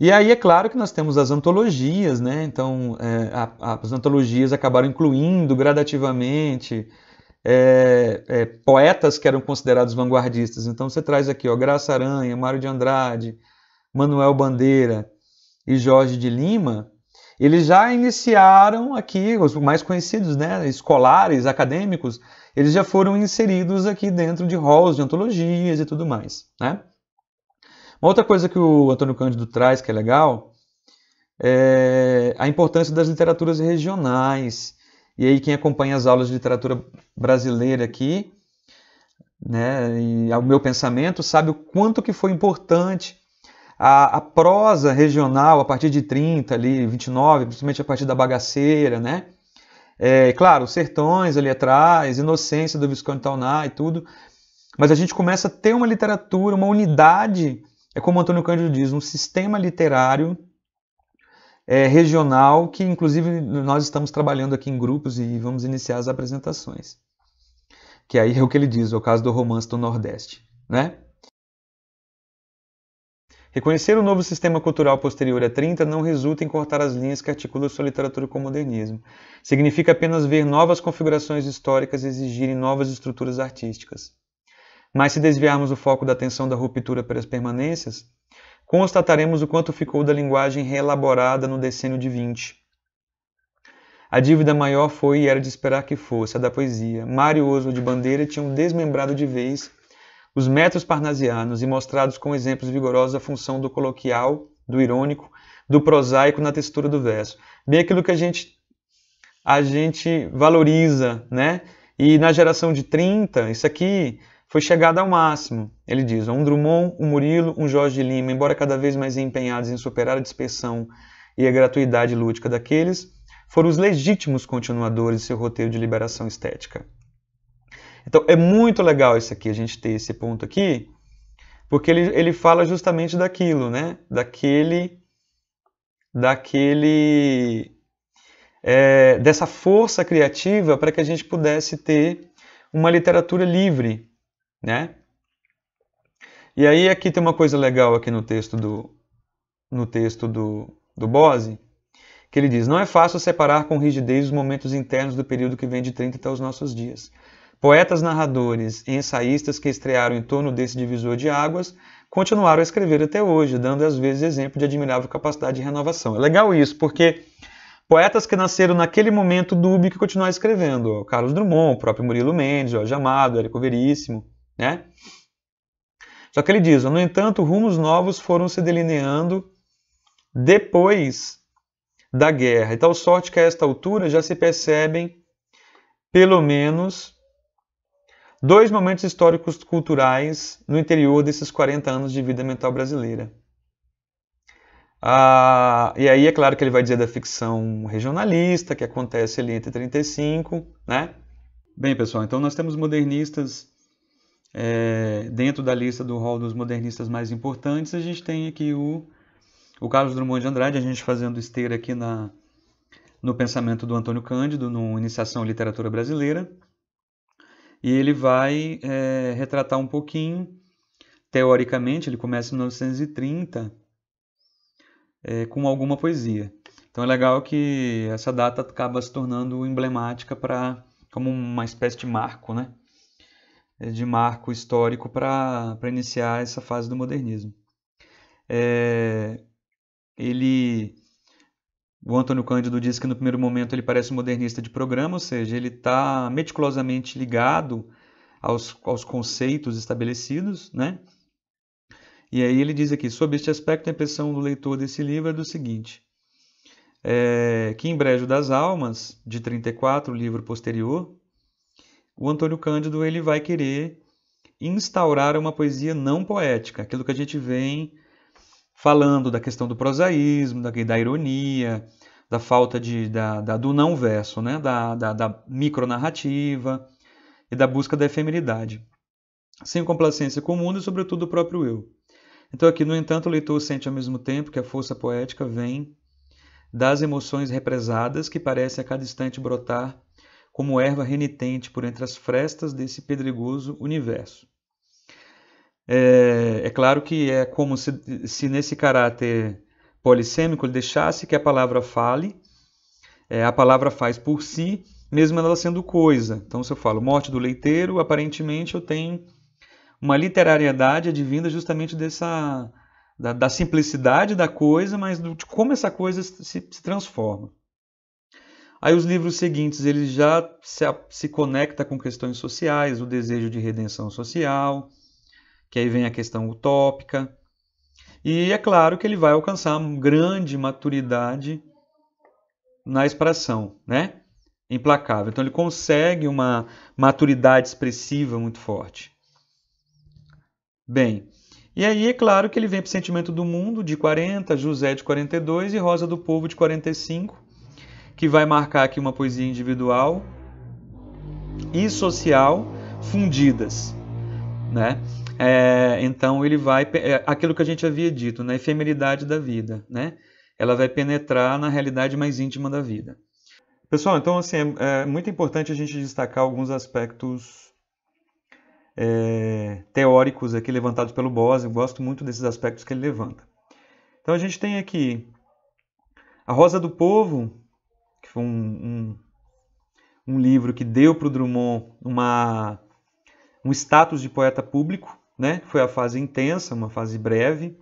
E aí é claro que nós temos as antologias, né? Então é, a, as antologias acabaram incluindo gradativamente é, é, poetas que eram considerados vanguardistas. Então você traz aqui, ó, Graça Aranha, Mário de Andrade, Manuel Bandeira e Jorge de Lima. Eles já iniciaram aqui, os mais conhecidos, né, escolares, acadêmicos, eles já foram inseridos aqui dentro de halls de antologias e tudo mais, né? Outra coisa que o Antônio Cândido traz, que é legal, é a importância das literaturas regionais. E aí quem acompanha as aulas de literatura brasileira aqui, né, e ao meu pensamento, sabe o quanto que foi importante a, a, prosa regional a partir de 30, ali, 29, principalmente a partir da bagaceira, né? É, claro, sertões ali atrás, inocência do Visconde Tauná e tudo, mas a gente começa a ter uma literatura, uma unidade é como Antônio Cândido diz, um sistema literário é, regional que, inclusive, nós estamos trabalhando aqui em grupos e vamos iniciar as apresentações. Que aí é o que ele diz, é o caso do romance do Nordeste. Né? Reconhecer o novo sistema cultural posterior a 30 não resulta em cortar as linhas que articulam sua literatura com o modernismo. Significa apenas ver novas configurações históricas exigirem novas estruturas artísticas. Mas se desviarmos o foco da atenção da ruptura pelas permanências, constataremos o quanto ficou da linguagem reelaborada no decênio de 20. A dívida maior foi e era de esperar que fosse a da poesia. Mário Oswald de Bandeira tinham desmembrado de vez os métodos parnasianos e mostrados com exemplos vigorosos a função do coloquial, do irônico, do prosaico na textura do verso. Bem aquilo que a gente a gente valoriza, né? E na geração de 30, isso aqui foi chegada ao máximo. Ele diz: um Drummond, um Murilo, um Jorge Lima, embora cada vez mais empenhados em superar a dispersão e a gratuidade lúdica daqueles foram os legítimos continuadores de seu roteiro de liberação estética. Então é muito legal isso aqui, a gente ter esse ponto aqui, porque ele, ele fala justamente daquilo, né? Daquele, daquele, é, dessa força criativa para que a gente pudesse ter uma literatura livre, né? E aí aqui tem uma coisa legal aqui no texto do, no texto do, do Bose, que ele diz: Não é fácil separar com rigidez os momentos internos do período que vem de 30 até os nossos dias. Poetas, narradores e ensaístas que estrearam em torno desse divisor de águas continuaram a escrever até hoje, dando às vezes exemplo de admirável capacidade de renovação. É legal isso, porque poetas que nasceram naquele momento dúbio que continuaram escrevendo, Carlos Drummond, o próprio Murilo Mendes, Jorge Amado, Érico Veríssimo, né? Só que ele diz, no entanto, rumos novos foram se delineando depois da guerra. E tal sorte que a esta altura já se percebem, pelo menos, dois momentos históricos culturais no interior desses 40 anos de vida mental brasileira. Ah, e aí é claro que ele vai dizer da ficção regionalista, que acontece ali entre 35, né? Bem, pessoal, então nós temos modernistas é, dentro da lista do rol dos modernistas mais importantes, a gente tem aqui o o Carlos Drummond de Andrade, a gente fazendo esteira aqui na, no pensamento do Antônio Cândido, no Iniciação à Literatura Brasileira. E ele vai é, retratar um pouquinho, teoricamente, ele começa em 1930, é, com alguma poesia. Então é legal que essa data acaba se tornando emblemática para como uma espécie de marco, né? De marco histórico para iniciar essa fase do modernismo. É, ele o Antônio Cândido diz que no primeiro momento ele parece um modernista de programa, ou seja, ele está meticulosamente ligado aos, aos conceitos estabelecidos, né? E aí ele diz aqui, sob este aspecto, a impressão do leitor desse livro é do seguinte, é, que em Brejo das Almas, de 34, o livro posterior, o Antônio Cândido ele vai querer instaurar uma poesia não poética, aquilo que a gente vem falando da questão do prosaísmo, da, da ironia, da falta de, da, da do não verso, né? da, da, da micronarrativa e da busca da efemeridade, sem complacência comum e, sobretudo, o próprio eu. Então, aqui, no entanto, o leitor sente ao mesmo tempo que a força poética vem das emoções represadas que parece a cada instante brotar como erva renitente por entre as frestas desse pedregoso universo. É, é claro que é como se, se nesse caráter polissêmico ele deixasse que a palavra fale, é, a palavra faz por si, mesmo ela sendo coisa. Então, se eu falo morte do leiteiro, aparentemente eu tenho uma literariedade advinda justamente dessa da, da simplicidade da coisa, mas do, de como essa coisa se, se, transforma. Aí os livros seguintes ele já se, se conecta com questões sociais, o desejo de redenção social, que aí vem a questão utópica. E é claro que ele vai alcançar uma grande maturidade na expressão, né? Implacável. Então ele consegue uma maturidade expressiva muito forte. Bem, e aí é claro que ele vem para o Sentimento do Mundo, de 40, José de 42 e Rosa do Povo de 45, que vai marcar aqui uma poesia individual e social fundidas, né? É, então ele vai é, aquilo que a gente havia dito, na efemeridade da vida, né? Ela vai penetrar na realidade mais íntima da vida. Pessoal, então assim é, é muito importante a gente destacar alguns aspectos é, teóricos aqui levantados pelo Bose. Eu gosto muito desses aspectos que ele levanta. Então a gente tem aqui a Rosa do Povo, foi um, um, um livro que deu para o Drummond uma, um status de poeta público né? Foi a fase intensa, uma fase breve,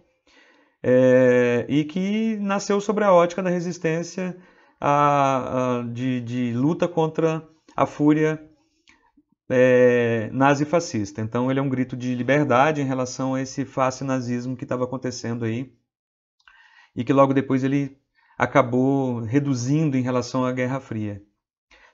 é, e que nasceu sobre a ótica da resistência a, a, de, de, luta contra a fúria é, nazi-fascista. Então ele é um grito de liberdade em relação a esse fascinazismo que estava acontecendo aí e que logo depois ele acabou reduzindo em relação à Guerra Fria.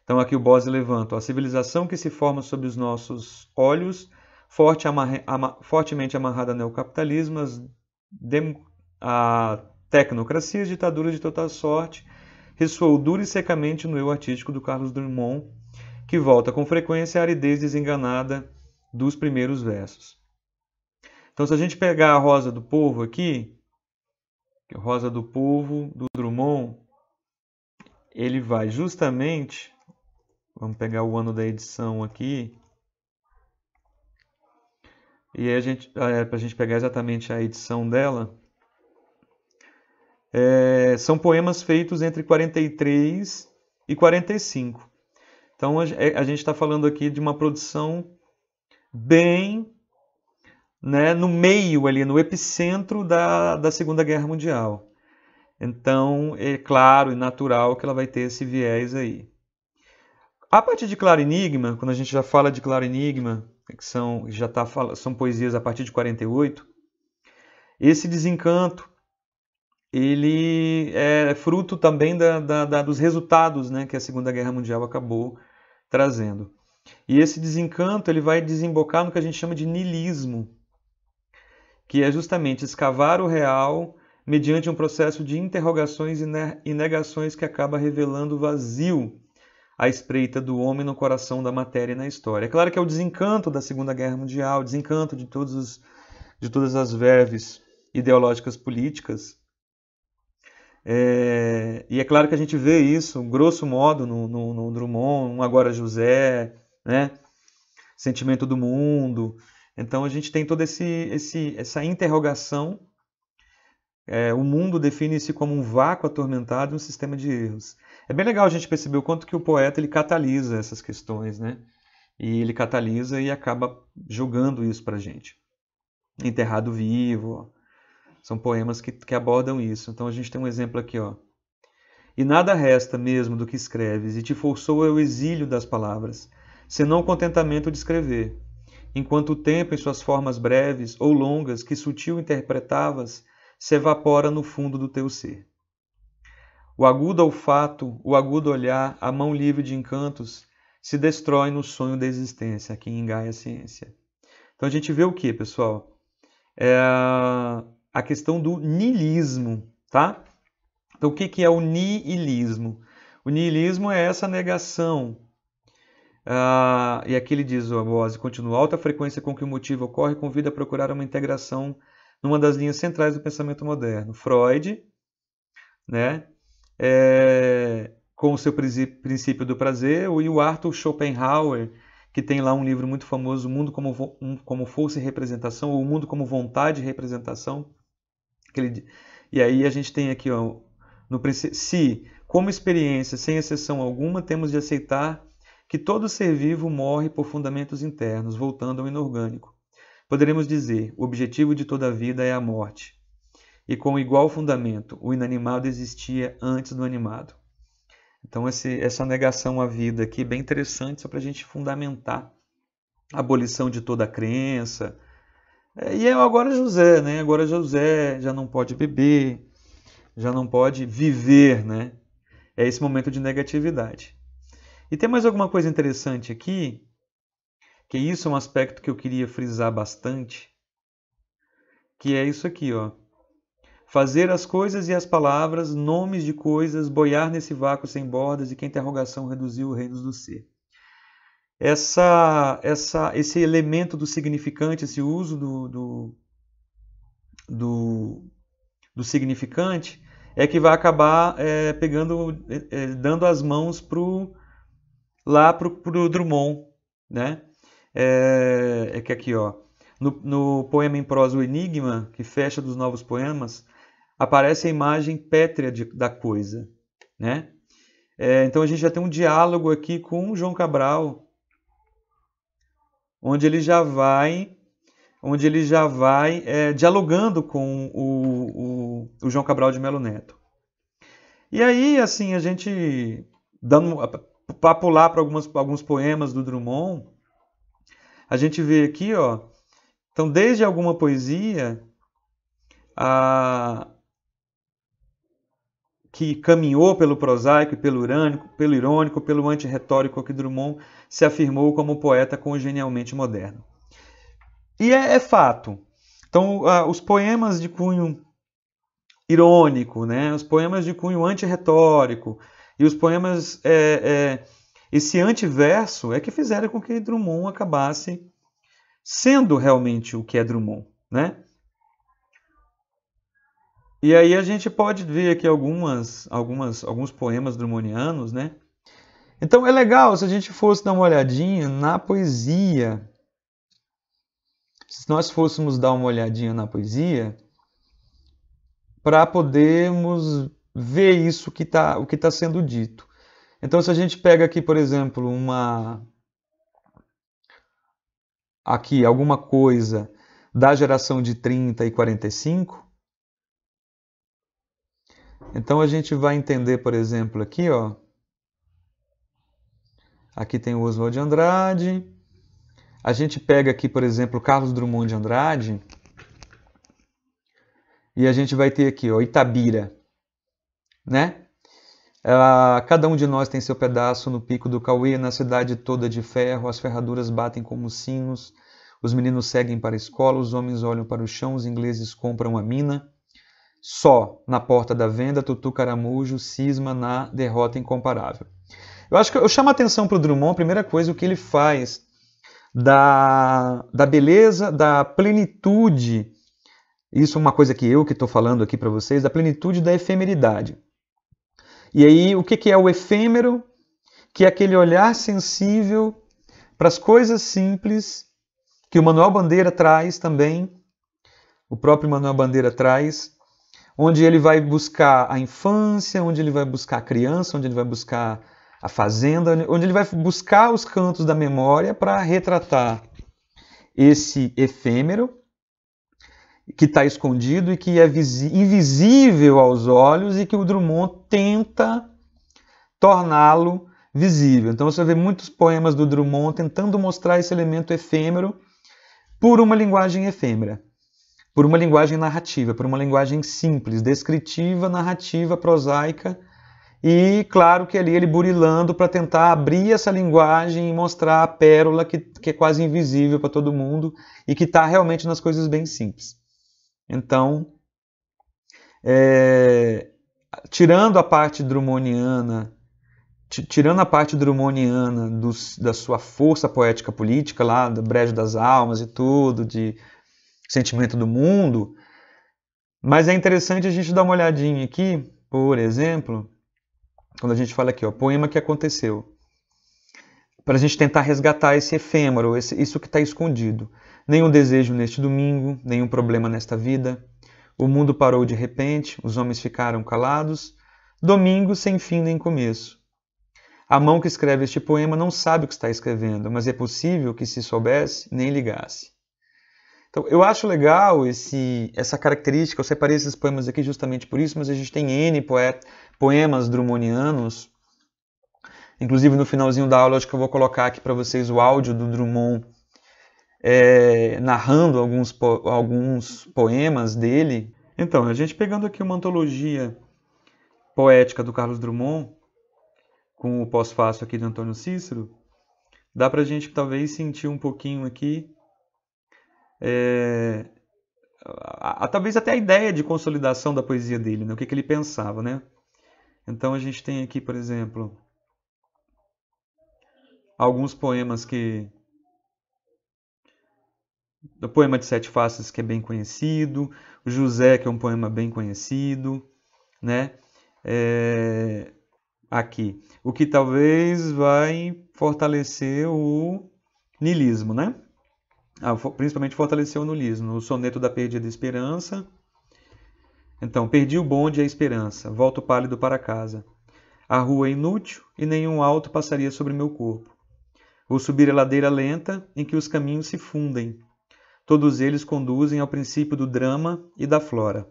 Então aqui o Bose levanta a civilização que se forma sob os nossos olhos forte ama, fortemente amarrada ao neocapitalismo, as, dem, a, Tecnocracias, ditaduras de total sorte, ressoou duro e secamente no eu artístico do Carlos Drummond, que volta com frequência à aridez desenganada dos primeiros versos. Então, se a gente pegar a Rosa do Povo aqui, Rosa do Povo, do Drummond, ele vai justamente, vamos pegar o ano da edição aqui, e aí a gente, é, para a gente pegar exatamente a edição dela, é, são poemas feitos entre 43 e 45. Então a, a gente está falando aqui de uma produção bem né, no meio ali, no epicentro da, da Segunda Guerra Mundial. Então é claro e natural que ela vai ter esse viés aí. A partir de Claro Enigma, quando a gente já fala de Claro Enigma, que são, já tá, são poesias a partir de 48, esse desencanto ele é fruto também da, da, da, dos resultados né, que a Segunda Guerra Mundial acabou trazendo. E esse desencanto ele vai desembocar no que a gente chama de niilismo, que é justamente escavar o real mediante um processo de interrogações e negações que acaba revelando o vazio à espreita do homem no coração da matéria e na história. É claro que é o desencanto da Segunda Guerra Mundial, o desencanto de, todos os, de todas as verves ideológicas políticas. É, e é claro que a gente vê isso, grosso modo, no, no, no Drummond, um Agora José, né? Sentimento do Mundo. Então a gente tem toda esse, esse, essa interrogação. É, o mundo define-se como um vácuo atormentado e um sistema de erros. É bem legal a gente perceber o quanto que o poeta ele catalisa essas questões, né? E ele catalisa e acaba jogando isso para gente. Enterrado Vivo, são poemas que, que abordam isso. Então a gente tem um exemplo aqui, ó. E nada resta mesmo do que escreves, e te forçou ao exílio das palavras, senão o contentamento de escrever. Enquanto o tempo, em suas formas breves ou longas, que sutil interpretavas, se evapora no fundo do teu ser. O agudo olfato, o agudo olhar, a mão livre de encantos, se destrói no sonho da existência, aqui em Gaia Ciência. Então a gente vê o que, pessoal? É a questão do niilismo, tá? Então o que, que é o niilismo? O niilismo é essa negação. Ah, e aqui ele diz, o Abose, continua, alta frequência com que o motivo ocorre convida a procurar uma integração numa das linhas centrais do pensamento moderno. Freud, né? é, com o seu princípio do prazer, e o Arthur Schopenhauer, que tem lá um livro muito famoso, O Mundo como, como Força e Representação, ou O Mundo como Vontade e Representação. Ele, e aí a gente tem aqui, ó, no, se, como experiência, sem exceção alguma, temos de aceitar que todo ser vivo morre por fundamentos internos, voltando ao inorgânico. Poderemos dizer, o objetivo de toda a vida é a morte e com igual fundamento, o inanimado existia antes do animado. Então, esse, essa negação à vida aqui é bem interessante, só para a gente fundamentar a abolição de toda a crença. É, e é agora José, né? Agora José já não pode beber, já não pode viver, né? É esse momento de negatividade. E tem mais alguma coisa interessante aqui, que isso é um aspecto que eu queria frisar bastante, que é isso aqui, ó. Fazer as coisas e as palavras, nomes de coisas, boiar nesse vácuo sem bordas e que a interrogação reduziu o reino do ser. Essa, essa, esse elemento do significante, esse uso do, do, do, do significante, é que vai acabar é, pegando, é, dando as mãos pro, lá para o Drummond, né? É, é, que aqui, ó, no, no poema em prosa O Enigma, que fecha dos novos poemas, aparece a imagem pétrea de, da coisa. Né? É, então a gente já tem um diálogo aqui com João Cabral, onde ele já vai onde ele já vai é, dialogando com o, o, o, João Cabral de Melo Neto. E aí, assim, a gente, dando para pular para alguns poemas do Drummond, a gente vê aqui, ó, então, desde alguma poesia, a, que caminhou pelo prosaico pelo irônico, pelo irônico, pelo antirretórico que Drummond se afirmou como poeta congenialmente moderno. E é, é fato. Então, os poemas de cunho irônico, né? os poemas de cunho antirretórico e os poemas, é, é, esse antiverso é que fizeram com que Drummond acabasse sendo realmente o que é Drummond. Né? E aí a gente pode ver aqui algumas, algumas, alguns poemas drummondianos, né? Então é legal se a gente fosse dar uma olhadinha na poesia. Se nós fôssemos dar uma olhadinha na poesia, para podermos ver isso que tá, o que está sendo dito. Então, se a gente pega aqui, por exemplo, uma aqui alguma coisa da geração de 30 e 45, então a gente vai entender, por exemplo, aqui, ó. Aqui tem o Oswald de Andrade. A gente pega aqui, por exemplo, Carlos Drummond de Andrade. E a gente vai ter aqui, ó, Itabira, né? Cada um de nós tem seu pedaço no pico do Cauê, na cidade toda de ferro, as ferraduras batem como sinos, os meninos seguem para a escola, os homens olham para o chão, os ingleses compram a mina. Só na porta da venda, Tutu Caramujo cisma na derrota incomparável. Eu acho que eu chamo a atenção para o Drummond, a primeira coisa, o que ele faz da, da beleza, da plenitude. Isso é uma coisa que eu que estou falando aqui para vocês, da plenitude da efemeridade. E aí, o que, que é o efêmero? Que é aquele olhar sensível para as coisas simples que o Manuel Bandeira traz também, o próprio Manuel Bandeira traz, onde ele vai buscar a infância, onde ele vai buscar a criança, onde ele vai buscar a fazenda, onde ele vai buscar os cantos da memória para retratar esse efêmero que está escondido e que é invisível aos olhos e que o Drummond tenta torná-lo visível. Então você vê muitos poemas do Drummond tentando mostrar esse elemento efêmero por uma linguagem efêmera por uma linguagem narrativa, por uma linguagem simples, descritiva, narrativa, prosaica, e claro que ali ele burilando para tentar abrir essa linguagem e mostrar a pérola que, que é quase invisível para todo mundo e que está realmente nas coisas bem simples. Então, é, tirando a parte drummondiana, tirando a parte drummondiana dos, da sua força poética política lá, do Brejo das Almas e tudo, de sentimento do mundo. Mas é interessante a gente dar uma olhadinha aqui, por exemplo, quando a gente fala aqui, ó, poema que aconteceu. Para a gente tentar resgatar esse efêmero, esse, isso que está escondido. Nenhum desejo neste domingo, nenhum problema nesta vida. O mundo parou de repente, os homens ficaram calados. Domingo sem fim nem começo. A mão que escreve este poema não sabe o que está escrevendo, mas é possível que, se soubesse, nem ligasse. Então, eu acho legal esse, essa característica, eu separei esses poemas aqui justamente por isso, mas a gente tem N poet, poemas drummondianos. Inclusive, no finalzinho da aula, acho que eu vou colocar aqui para vocês o áudio do Drummond é, narrando alguns, po alguns poemas dele. Então, a gente pegando aqui uma antologia poética do Carlos Drummond, com o pós-fácil aqui de Antônio Cícero, dá para a gente talvez sentir um pouquinho aqui é, a, a, talvez até a ideia de consolidação da poesia dele, né? o que, que ele pensava. Né? Então a gente tem aqui, por exemplo, alguns poemas que. O poema de Sete Faces, que é bem conhecido, o José, que é um poema bem conhecido, né? É, aqui. O que talvez vai fortalecer o niilismo, né? Ah, principalmente fortaleceu no liso, no soneto da perdida esperança. Então, perdi o bonde e a esperança, volto pálido para casa. A rua é inútil e nenhum alto passaria sobre meu corpo. Vou subir a ladeira lenta em que os caminhos se fundem. Todos eles conduzem ao princípio do drama e da flora.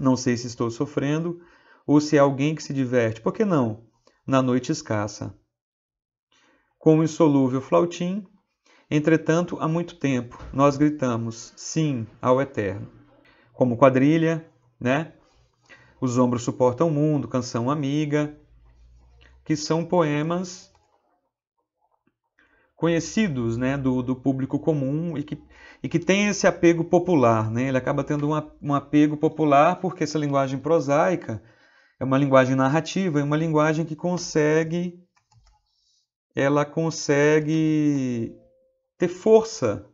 Não sei se estou sofrendo ou se é alguém que se diverte. Por que não? Na noite escassa. Com o insolúvel flautim, Entretanto, há muito tempo, nós gritamos sim ao eterno. Como quadrilha, né? Os ombros suportam o mundo, canção amiga, que são poemas conhecidos né, do, do público comum e que, e que tem esse apego popular. Né? Ele acaba tendo um, um apego popular porque essa linguagem prosaica é uma linguagem narrativa, é uma linguagem que consegue ela consegue ter força.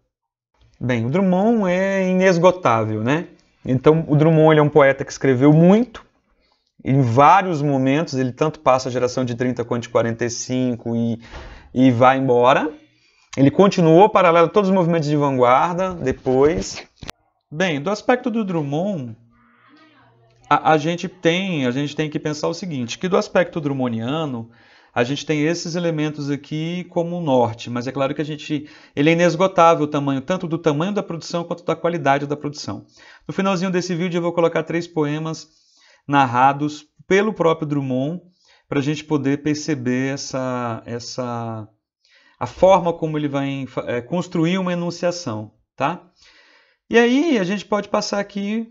Bem, o Drummond é inesgotável, né? Então, o Drummond é um poeta que escreveu muito, em vários momentos, ele tanto passa a geração de 30 quanto de 45 e, e vai embora. Ele continuou paralelo a todos os movimentos de vanguarda depois. Bem, do aspecto do Drummond, a, a, gente tem a gente tem que pensar o seguinte, que do aspecto drummondiano, a gente tem esses elementos aqui como norte, mas é claro que a gente ele é inesgotável o tamanho, tanto do tamanho da produção quanto da qualidade da produção. No finalzinho desse vídeo eu vou colocar três poemas narrados pelo próprio Drummond para a gente poder perceber essa essa a forma como ele vai é, construir uma enunciação, tá? E aí a gente pode passar aqui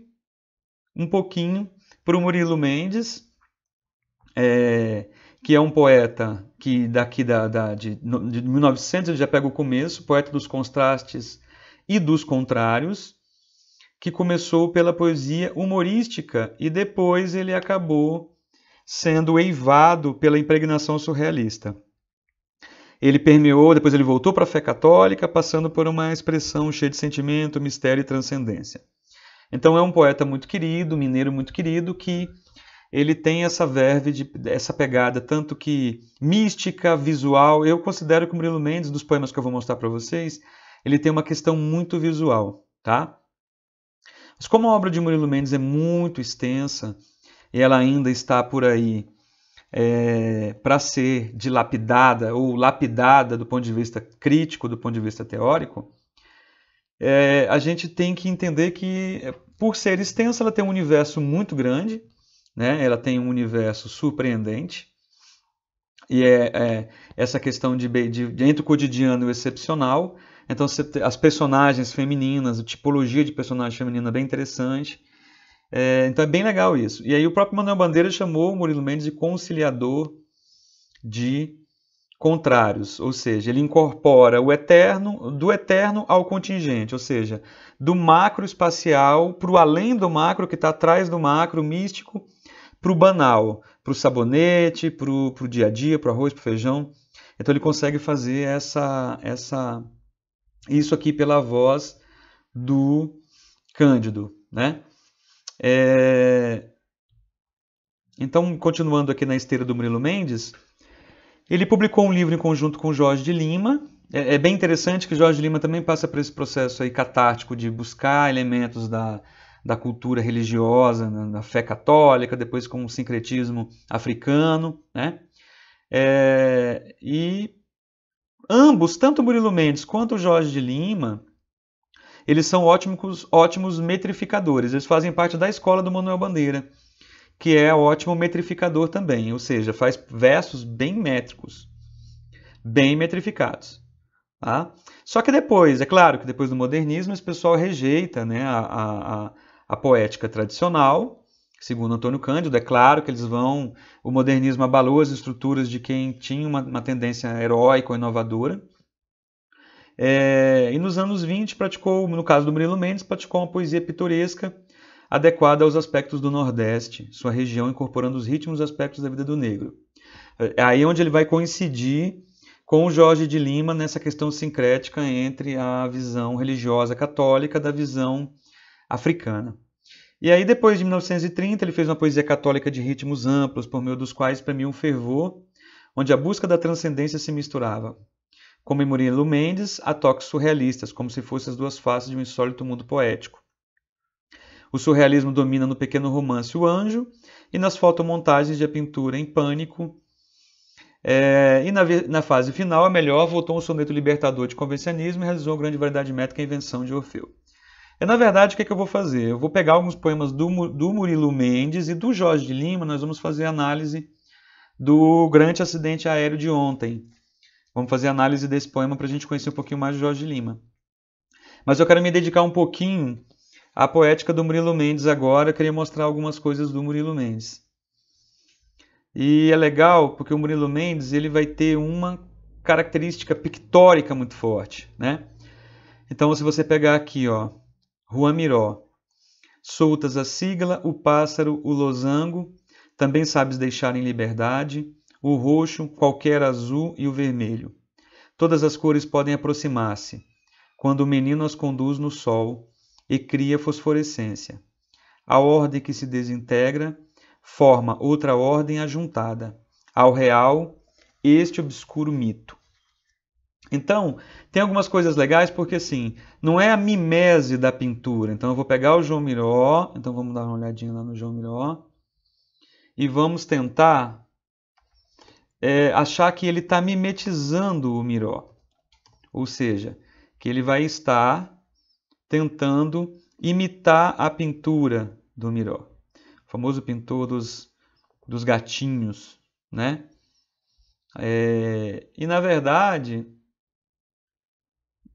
um pouquinho para o Murilo Mendes, é, que é um poeta que daqui da, da de, de 1900 ele já pega o começo, poeta dos contrastes e dos contrários, que começou pela poesia humorística e depois ele acabou sendo eivado pela impregnação surrealista. Ele permeou, depois ele voltou para a fé católica, passando por uma expressão cheia de sentimento, mistério e transcendência. Então é um poeta muito querido, mineiro muito querido, que ele tem essa verve, de, essa pegada, tanto que mística, visual. Eu considero que o Murilo Mendes, dos poemas que eu vou mostrar para vocês, ele tem uma questão muito visual, tá? Mas como a obra de Murilo Mendes é muito extensa ela ainda está por aí é, para ser dilapidada ou lapidada do ponto de vista crítico, do ponto de vista teórico, é, a gente tem que entender que, por ser extensa, ela tem um universo muito grande né? Ela tem um universo surpreendente e é, é essa questão de, de, de, entre o cotidiano e o excepcional. Então, as personagens femininas, a tipologia de personagem feminina é bem interessante. É, então, é bem legal isso. E aí, o próprio Manuel Bandeira chamou o Murilo Mendes de conciliador de contrários, ou seja, ele incorpora o eterno, do eterno ao contingente, ou seja, do macro espacial para o além do macro, que está atrás do macro místico, para o banal, para o sabonete, para o dia a dia, para o arroz, para o feijão. Então ele consegue fazer essa, essa, isso aqui pela voz do Cândido, né? É... Então, continuando aqui na esteira do Murilo Mendes, ele publicou um livro em conjunto com Jorge de Lima. É, é bem interessante que Jorge de Lima também passa por esse processo aí catártico de buscar elementos da, da cultura religiosa, da fé católica, depois com o sincretismo africano, né? É, e ambos, tanto Murilo Mendes quanto Jorge de Lima, eles são ótimos, ótimos metrificadores. Eles fazem parte da escola do Manuel Bandeira, que é ótimo metrificador também, ou seja, faz versos bem métricos, bem metrificados. Tá? Só que depois, é claro que depois do modernismo, esse pessoal rejeita né, a, a, a poética tradicional, segundo Antônio Cândido, é claro que eles vão. O modernismo abalou as estruturas de quem tinha uma, uma tendência heróica ou inovadora. É, e nos anos 20 praticou, no caso do Murilo Mendes, praticou uma poesia pitoresca adequada aos aspectos do Nordeste, sua região incorporando os ritmos e aspectos da vida do negro. É aí onde ele vai coincidir com o Jorge de Lima nessa questão sincrética entre a visão religiosa católica da visão africana. E aí, depois de 1930, ele fez uma poesia católica de ritmos amplos, por meio dos quais premia um fervor, onde a busca da transcendência se misturava, como em Murilo Mendes, a toques surrealistas, como se fossem as duas faces de um insólito mundo poético. O surrealismo domina no pequeno romance O Anjo e nas fotomontagens de A Pintura em Pânico. É, e na, na, fase final, a melhor voltou um soneto libertador de convencionismo e realizou uma grande variedade métrica a invenção de Orfeu. É, na verdade, o que, é que eu vou fazer? Eu vou pegar alguns poemas do, do Murilo Mendes e do Jorge de Lima, nós vamos fazer análise do grande acidente aéreo de ontem. Vamos fazer análise desse poema para a gente conhecer um pouquinho mais de Jorge Lima. Mas eu quero me dedicar um pouquinho à poética do Murilo Mendes agora. Eu queria mostrar algumas coisas do Murilo Mendes. E é legal porque o Murilo Mendes ele vai ter uma característica pictórica muito forte, né? Então, se você pegar aqui, ó, Juan Miró, soltas a sigla, o pássaro, o losango, também sabes deixar em liberdade, o roxo, qualquer azul e o vermelho. Todas as cores podem aproximar-se, quando o menino as conduz no sol e cria fosforescência. A ordem que se desintegra forma outra ordem ajuntada. Ao real, este obscuro mito. Então, tem algumas coisas legais porque assim, não é a mimese da pintura. Então eu vou pegar o João Miró, então vamos dar uma olhadinha lá no João Miró e vamos tentar é, achar que ele está mimetizando o Miró. Ou seja, que ele vai estar tentando imitar a pintura do Miró. O famoso pintor dos, dos gatinhos, né? É, e na verdade,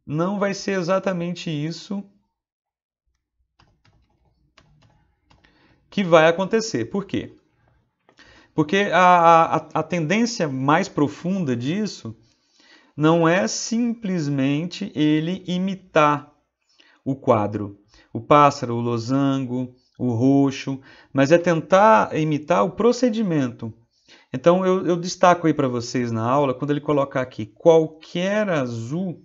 não vai ser exatamente isso que vai acontecer. Por quê? Porque a, a, a tendência mais profunda disso não é simplesmente ele imitar o quadro, o pássaro, o losango, o roxo, mas é tentar imitar o procedimento. Então eu, eu destaco aí para vocês na aula, quando ele colocar aqui qualquer azul,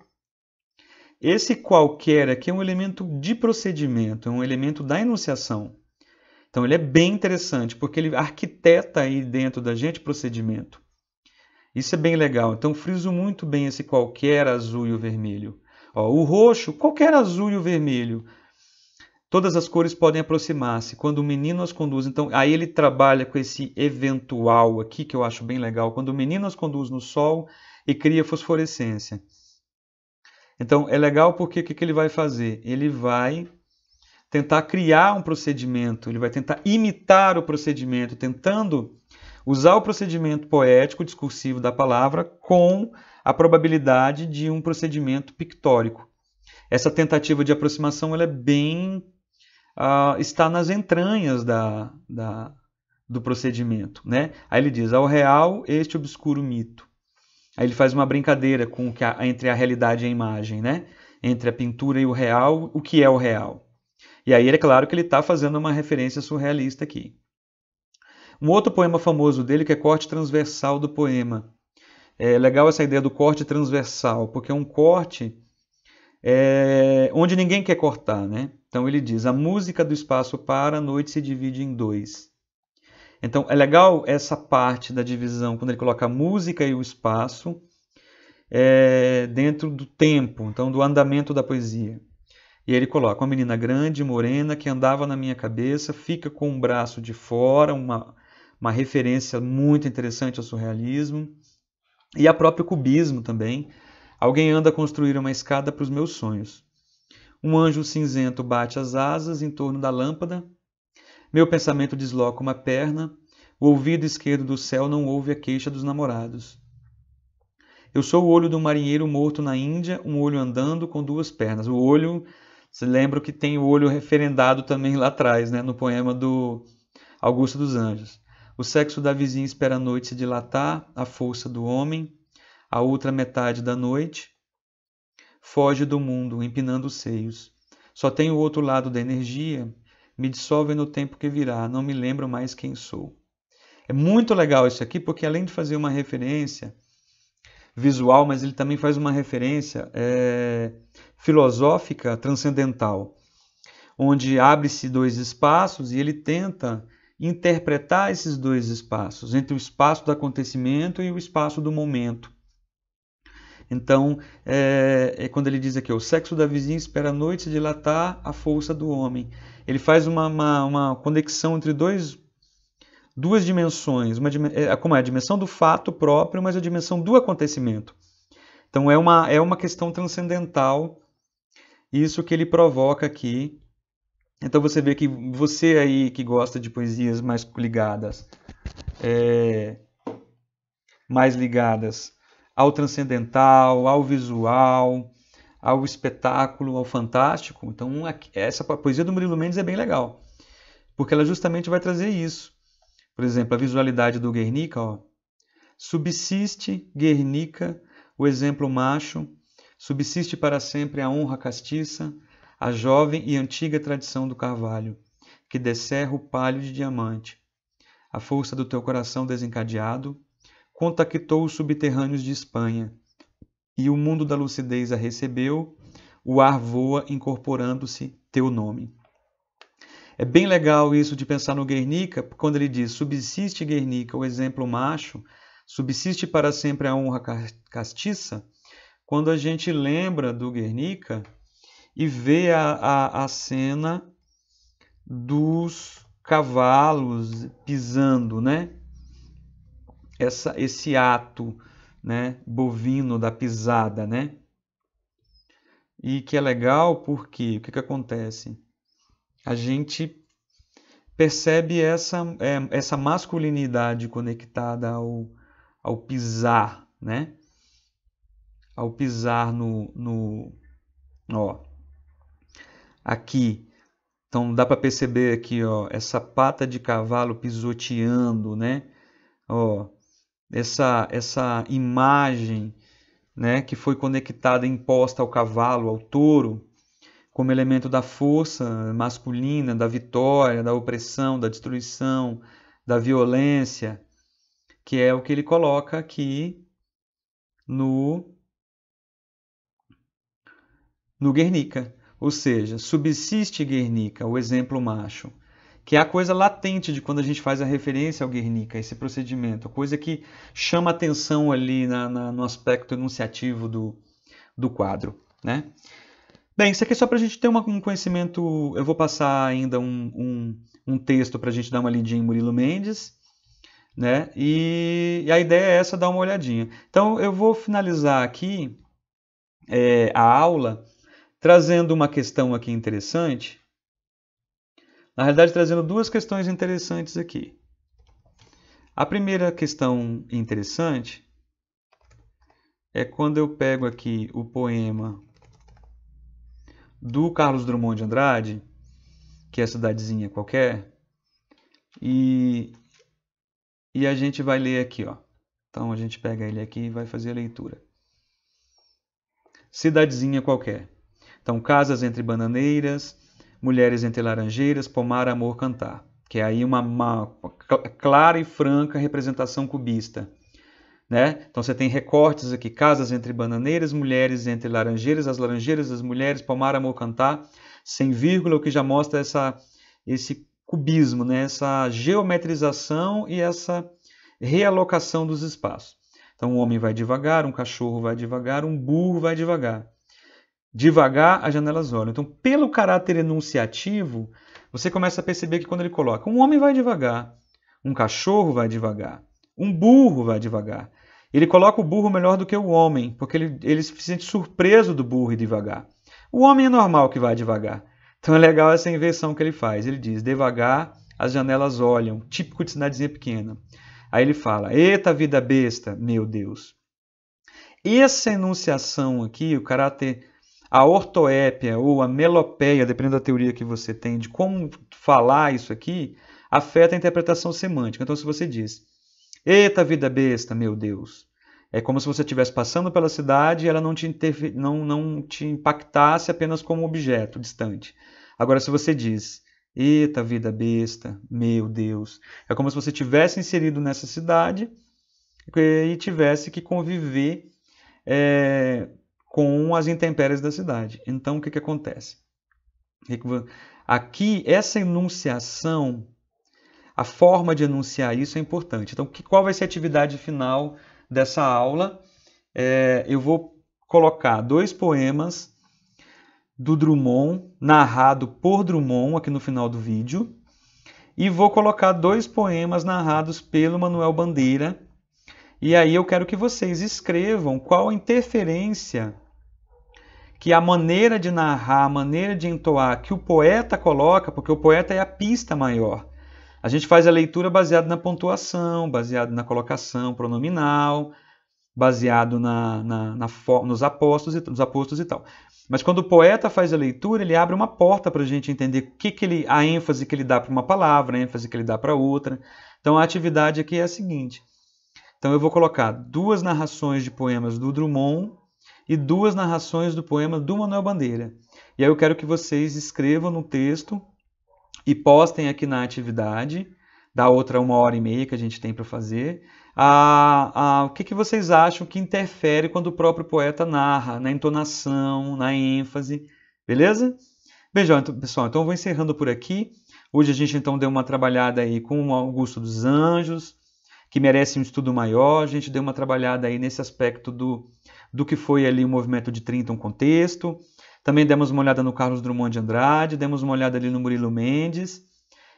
esse qualquer aqui é um elemento de procedimento, é um elemento da enunciação. Então ele é bem interessante, porque ele arquiteta aí dentro da gente procedimento. Isso é bem legal. Então friso muito bem esse qualquer azul e o vermelho. Ó, o roxo, qualquer azul e o vermelho. Todas as cores podem aproximar-se quando o menino as conduz. Então, aí ele trabalha com esse eventual aqui, que eu acho bem legal. Quando o menino as conduz no sol e cria fosforescência. Então, é legal porque o que, que ele vai fazer? Ele vai tentar criar um procedimento, ele vai tentar imitar o procedimento, tentando usar o procedimento poético, discursivo da palavra com a probabilidade de um procedimento pictórico. Essa tentativa de aproximação ela é bem uh, está nas entranhas da, da, do procedimento, né? Aí ele diz ao real este obscuro mito. Aí ele faz uma brincadeira com que a, entre a realidade e a imagem, né? Entre a pintura e o real, o que é o real? E aí é claro que ele está fazendo uma referência surrealista aqui. Um outro poema famoso dele que é corte transversal do poema. É legal essa ideia do corte transversal, porque é um corte é, onde ninguém quer cortar, né? Então ele diz: a música do espaço para, a noite se divide em dois. Então é legal essa parte da divisão, quando ele coloca a música e o espaço é, dentro do tempo, então do andamento da poesia. E ele coloca uma menina grande, morena, que andava na minha cabeça, fica com um braço de fora, uma, uma referência muito interessante ao surrealismo. E a próprio cubismo também, Alguém anda a construir uma escada para os meus sonhos. Um anjo cinzento bate as asas em torno da lâmpada. Meu pensamento desloca uma perna. O ouvido esquerdo do céu não ouve a queixa dos namorados. Eu sou o olho de um marinheiro morto na Índia, um olho andando com duas pernas. O olho, se lembra que tem o olho referendado também lá atrás, né, no poema do Augusto dos Anjos. O sexo da vizinha espera a noite se dilatar, a força do homem, a outra metade da noite foge do mundo, empinando os seios. Só tenho o outro lado da energia, me dissolve no tempo que virá, não me lembro mais quem sou. É muito legal isso aqui, porque além de fazer uma referência visual, mas ele também faz uma referência é, filosófica transcendental, onde abre-se dois espaços e ele tenta interpretar esses dois espaços, entre o espaço do acontecimento e o espaço do momento. Então, é, é, quando ele diz aqui, o sexo da vizinha espera a noite dilatar a força do homem. Ele faz uma, uma, uma conexão entre dois, duas dimensões, uma, é, como é a dimensão do fato próprio, mas a dimensão do acontecimento. Então, é uma, é uma questão transcendental, isso que ele provoca aqui. Então, você vê que você aí que gosta de poesias mais ligadas, é, mais ligadas ao transcendental, ao visual, ao espetáculo, ao fantástico. Então, essa poesia do Murilo Mendes é bem legal, porque ela justamente vai trazer isso. Por exemplo, a visualidade do Guernica, ó. Subsiste, Guernica, o exemplo macho, subsiste para sempre a honra castiça, a jovem e antiga tradição do carvalho, que descerra o palho de diamante. A força do teu coração desencadeado contactou os subterrâneos de Espanha, e o mundo da lucidez a recebeu, o ar voa incorporando-se teu nome. É bem legal isso de pensar no Guernica, quando ele diz subsiste Guernica, o exemplo macho, subsiste para sempre a honra castiça, quando a gente lembra do Guernica e vê a, a, a cena dos cavalos pisando, né? Essa, esse ato né, bovino da pisada, né? E que é legal porque o que, que acontece? A gente percebe essa, é, essa masculinidade conectada ao, ao pisar, né? Ao pisar no, no ó, aqui. Então dá para perceber aqui, ó, essa pata de cavalo pisoteando, né? Ó, essa essa imagem, né, que foi conectada imposta ao cavalo, ao touro, como elemento da força masculina, da vitória, da opressão, da destruição, da violência, que é o que ele coloca aqui no no Guernica. Ou seja, subsiste Guernica, o exemplo macho, que é a coisa latente de quando a gente faz a referência ao Guernica, esse procedimento, a coisa que chama atenção ali na, na, no aspecto enunciativo do, do quadro. Né? Bem, isso aqui é só para a gente ter uma, um conhecimento. Eu vou passar ainda um, um, um texto para a gente dar uma lidinha em Murilo Mendes. Né? E, e, a ideia é essa, dar uma olhadinha. Então, eu vou finalizar aqui é, a aula trazendo uma questão aqui interessante. Na realidade, trazendo duas questões interessantes aqui. A primeira questão interessante é quando eu pego aqui o poema do Carlos Drummond de Andrade, que é a cidadezinha qualquer, e, e a gente vai ler aqui, ó. Então a gente pega ele aqui e vai fazer a leitura. Cidadezinha qualquer. Então, casas entre bananeiras, mulheres entre laranjeiras, pomar, amor, cantar. Que é aí uma, uma clara e franca representação cubista. Né? Então você tem recortes aqui, casas entre bananeiras, mulheres entre laranjeiras, as laranjeiras, as mulheres, pomar, amor, cantar, sem vírgula, o que já mostra essa, esse cubismo, né? essa geometrização e essa realocação dos espaços. Então um homem vai devagar, um cachorro vai devagar, um burro vai devagar. Devagar as janelas olham. Então, pelo caráter enunciativo, você começa a perceber que quando ele coloca um homem vai devagar, um cachorro vai devagar, um burro vai devagar. Ele coloca o burro melhor do que o homem, porque ele, ele se sente surpreso do burro ir devagar. O homem é normal que vai devagar. Então é legal essa inversão que ele faz. Ele diz: devagar as janelas olham, típico de cidadezinha pequena. Aí ele fala: eita vida besta, meu Deus. Essa enunciação aqui, o caráter, a ortoépia ou a melopeia, dependendo da teoria que você tem, de como falar isso aqui, afeta a interpretação semântica. Então, se você diz Eita vida besta, meu Deus. É como se você estivesse passando pela cidade e ela não te, não, não te impactasse apenas como objeto distante. Agora, se você diz, eita vida besta, meu Deus, é como se você tivesse inserido nessa cidade e tivesse que conviver é, com as intempéries da cidade. Então, o que, que acontece? Aqui, essa enunciação a forma de enunciar isso é importante. Então, que, qual vai ser a atividade final dessa aula? É, eu vou colocar dois poemas do Drummond, narrado por Drummond, aqui no final do vídeo, e vou colocar dois poemas narrados pelo Manuel Bandeira. E aí eu quero que vocês escrevam qual a interferência que a maneira de narrar, a maneira de entoar que o poeta coloca, porque o poeta é a pista maior. A gente faz a leitura baseado na pontuação, baseado na colocação pronominal, baseado na, na, na nos, apóstolos e, nos apóstolos e tal. Mas quando o poeta faz a leitura, ele abre uma porta para a gente entender o que, que ele, a ênfase que ele dá para uma palavra, a ênfase que ele dá para outra. Então a atividade aqui é a seguinte: Então eu vou colocar duas narrações de poemas do Drummond e duas narrações do poema do Manuel Bandeira. E aí eu quero que vocês escrevam no texto e postem aqui na atividade, da outra uma hora e meia que a gente tem para fazer, a, a, o que, que vocês acham que interfere quando o próprio poeta narra, na entonação, na ênfase, beleza? Beijão, então, pessoal. Então eu vou encerrando por aqui. Hoje a gente então deu uma trabalhada aí com o Augusto dos Anjos, que merece um estudo maior. A gente deu uma trabalhada aí nesse aspecto do, do que foi ali o movimento de 30, um contexto. Também demos uma olhada no Carlos Drummond de Andrade, demos uma olhada ali no Murilo Mendes.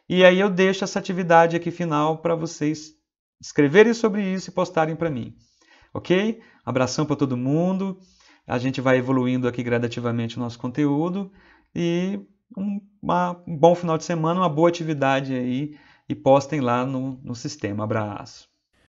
E aí eu deixo essa atividade aqui final para vocês escreverem sobre isso e postarem para mim. Ok? Abração para todo mundo. A gente vai evoluindo aqui gradativamente o nosso conteúdo e um, uma, um bom final de semana, uma boa atividade aí e postem lá no, no sistema. Abraço.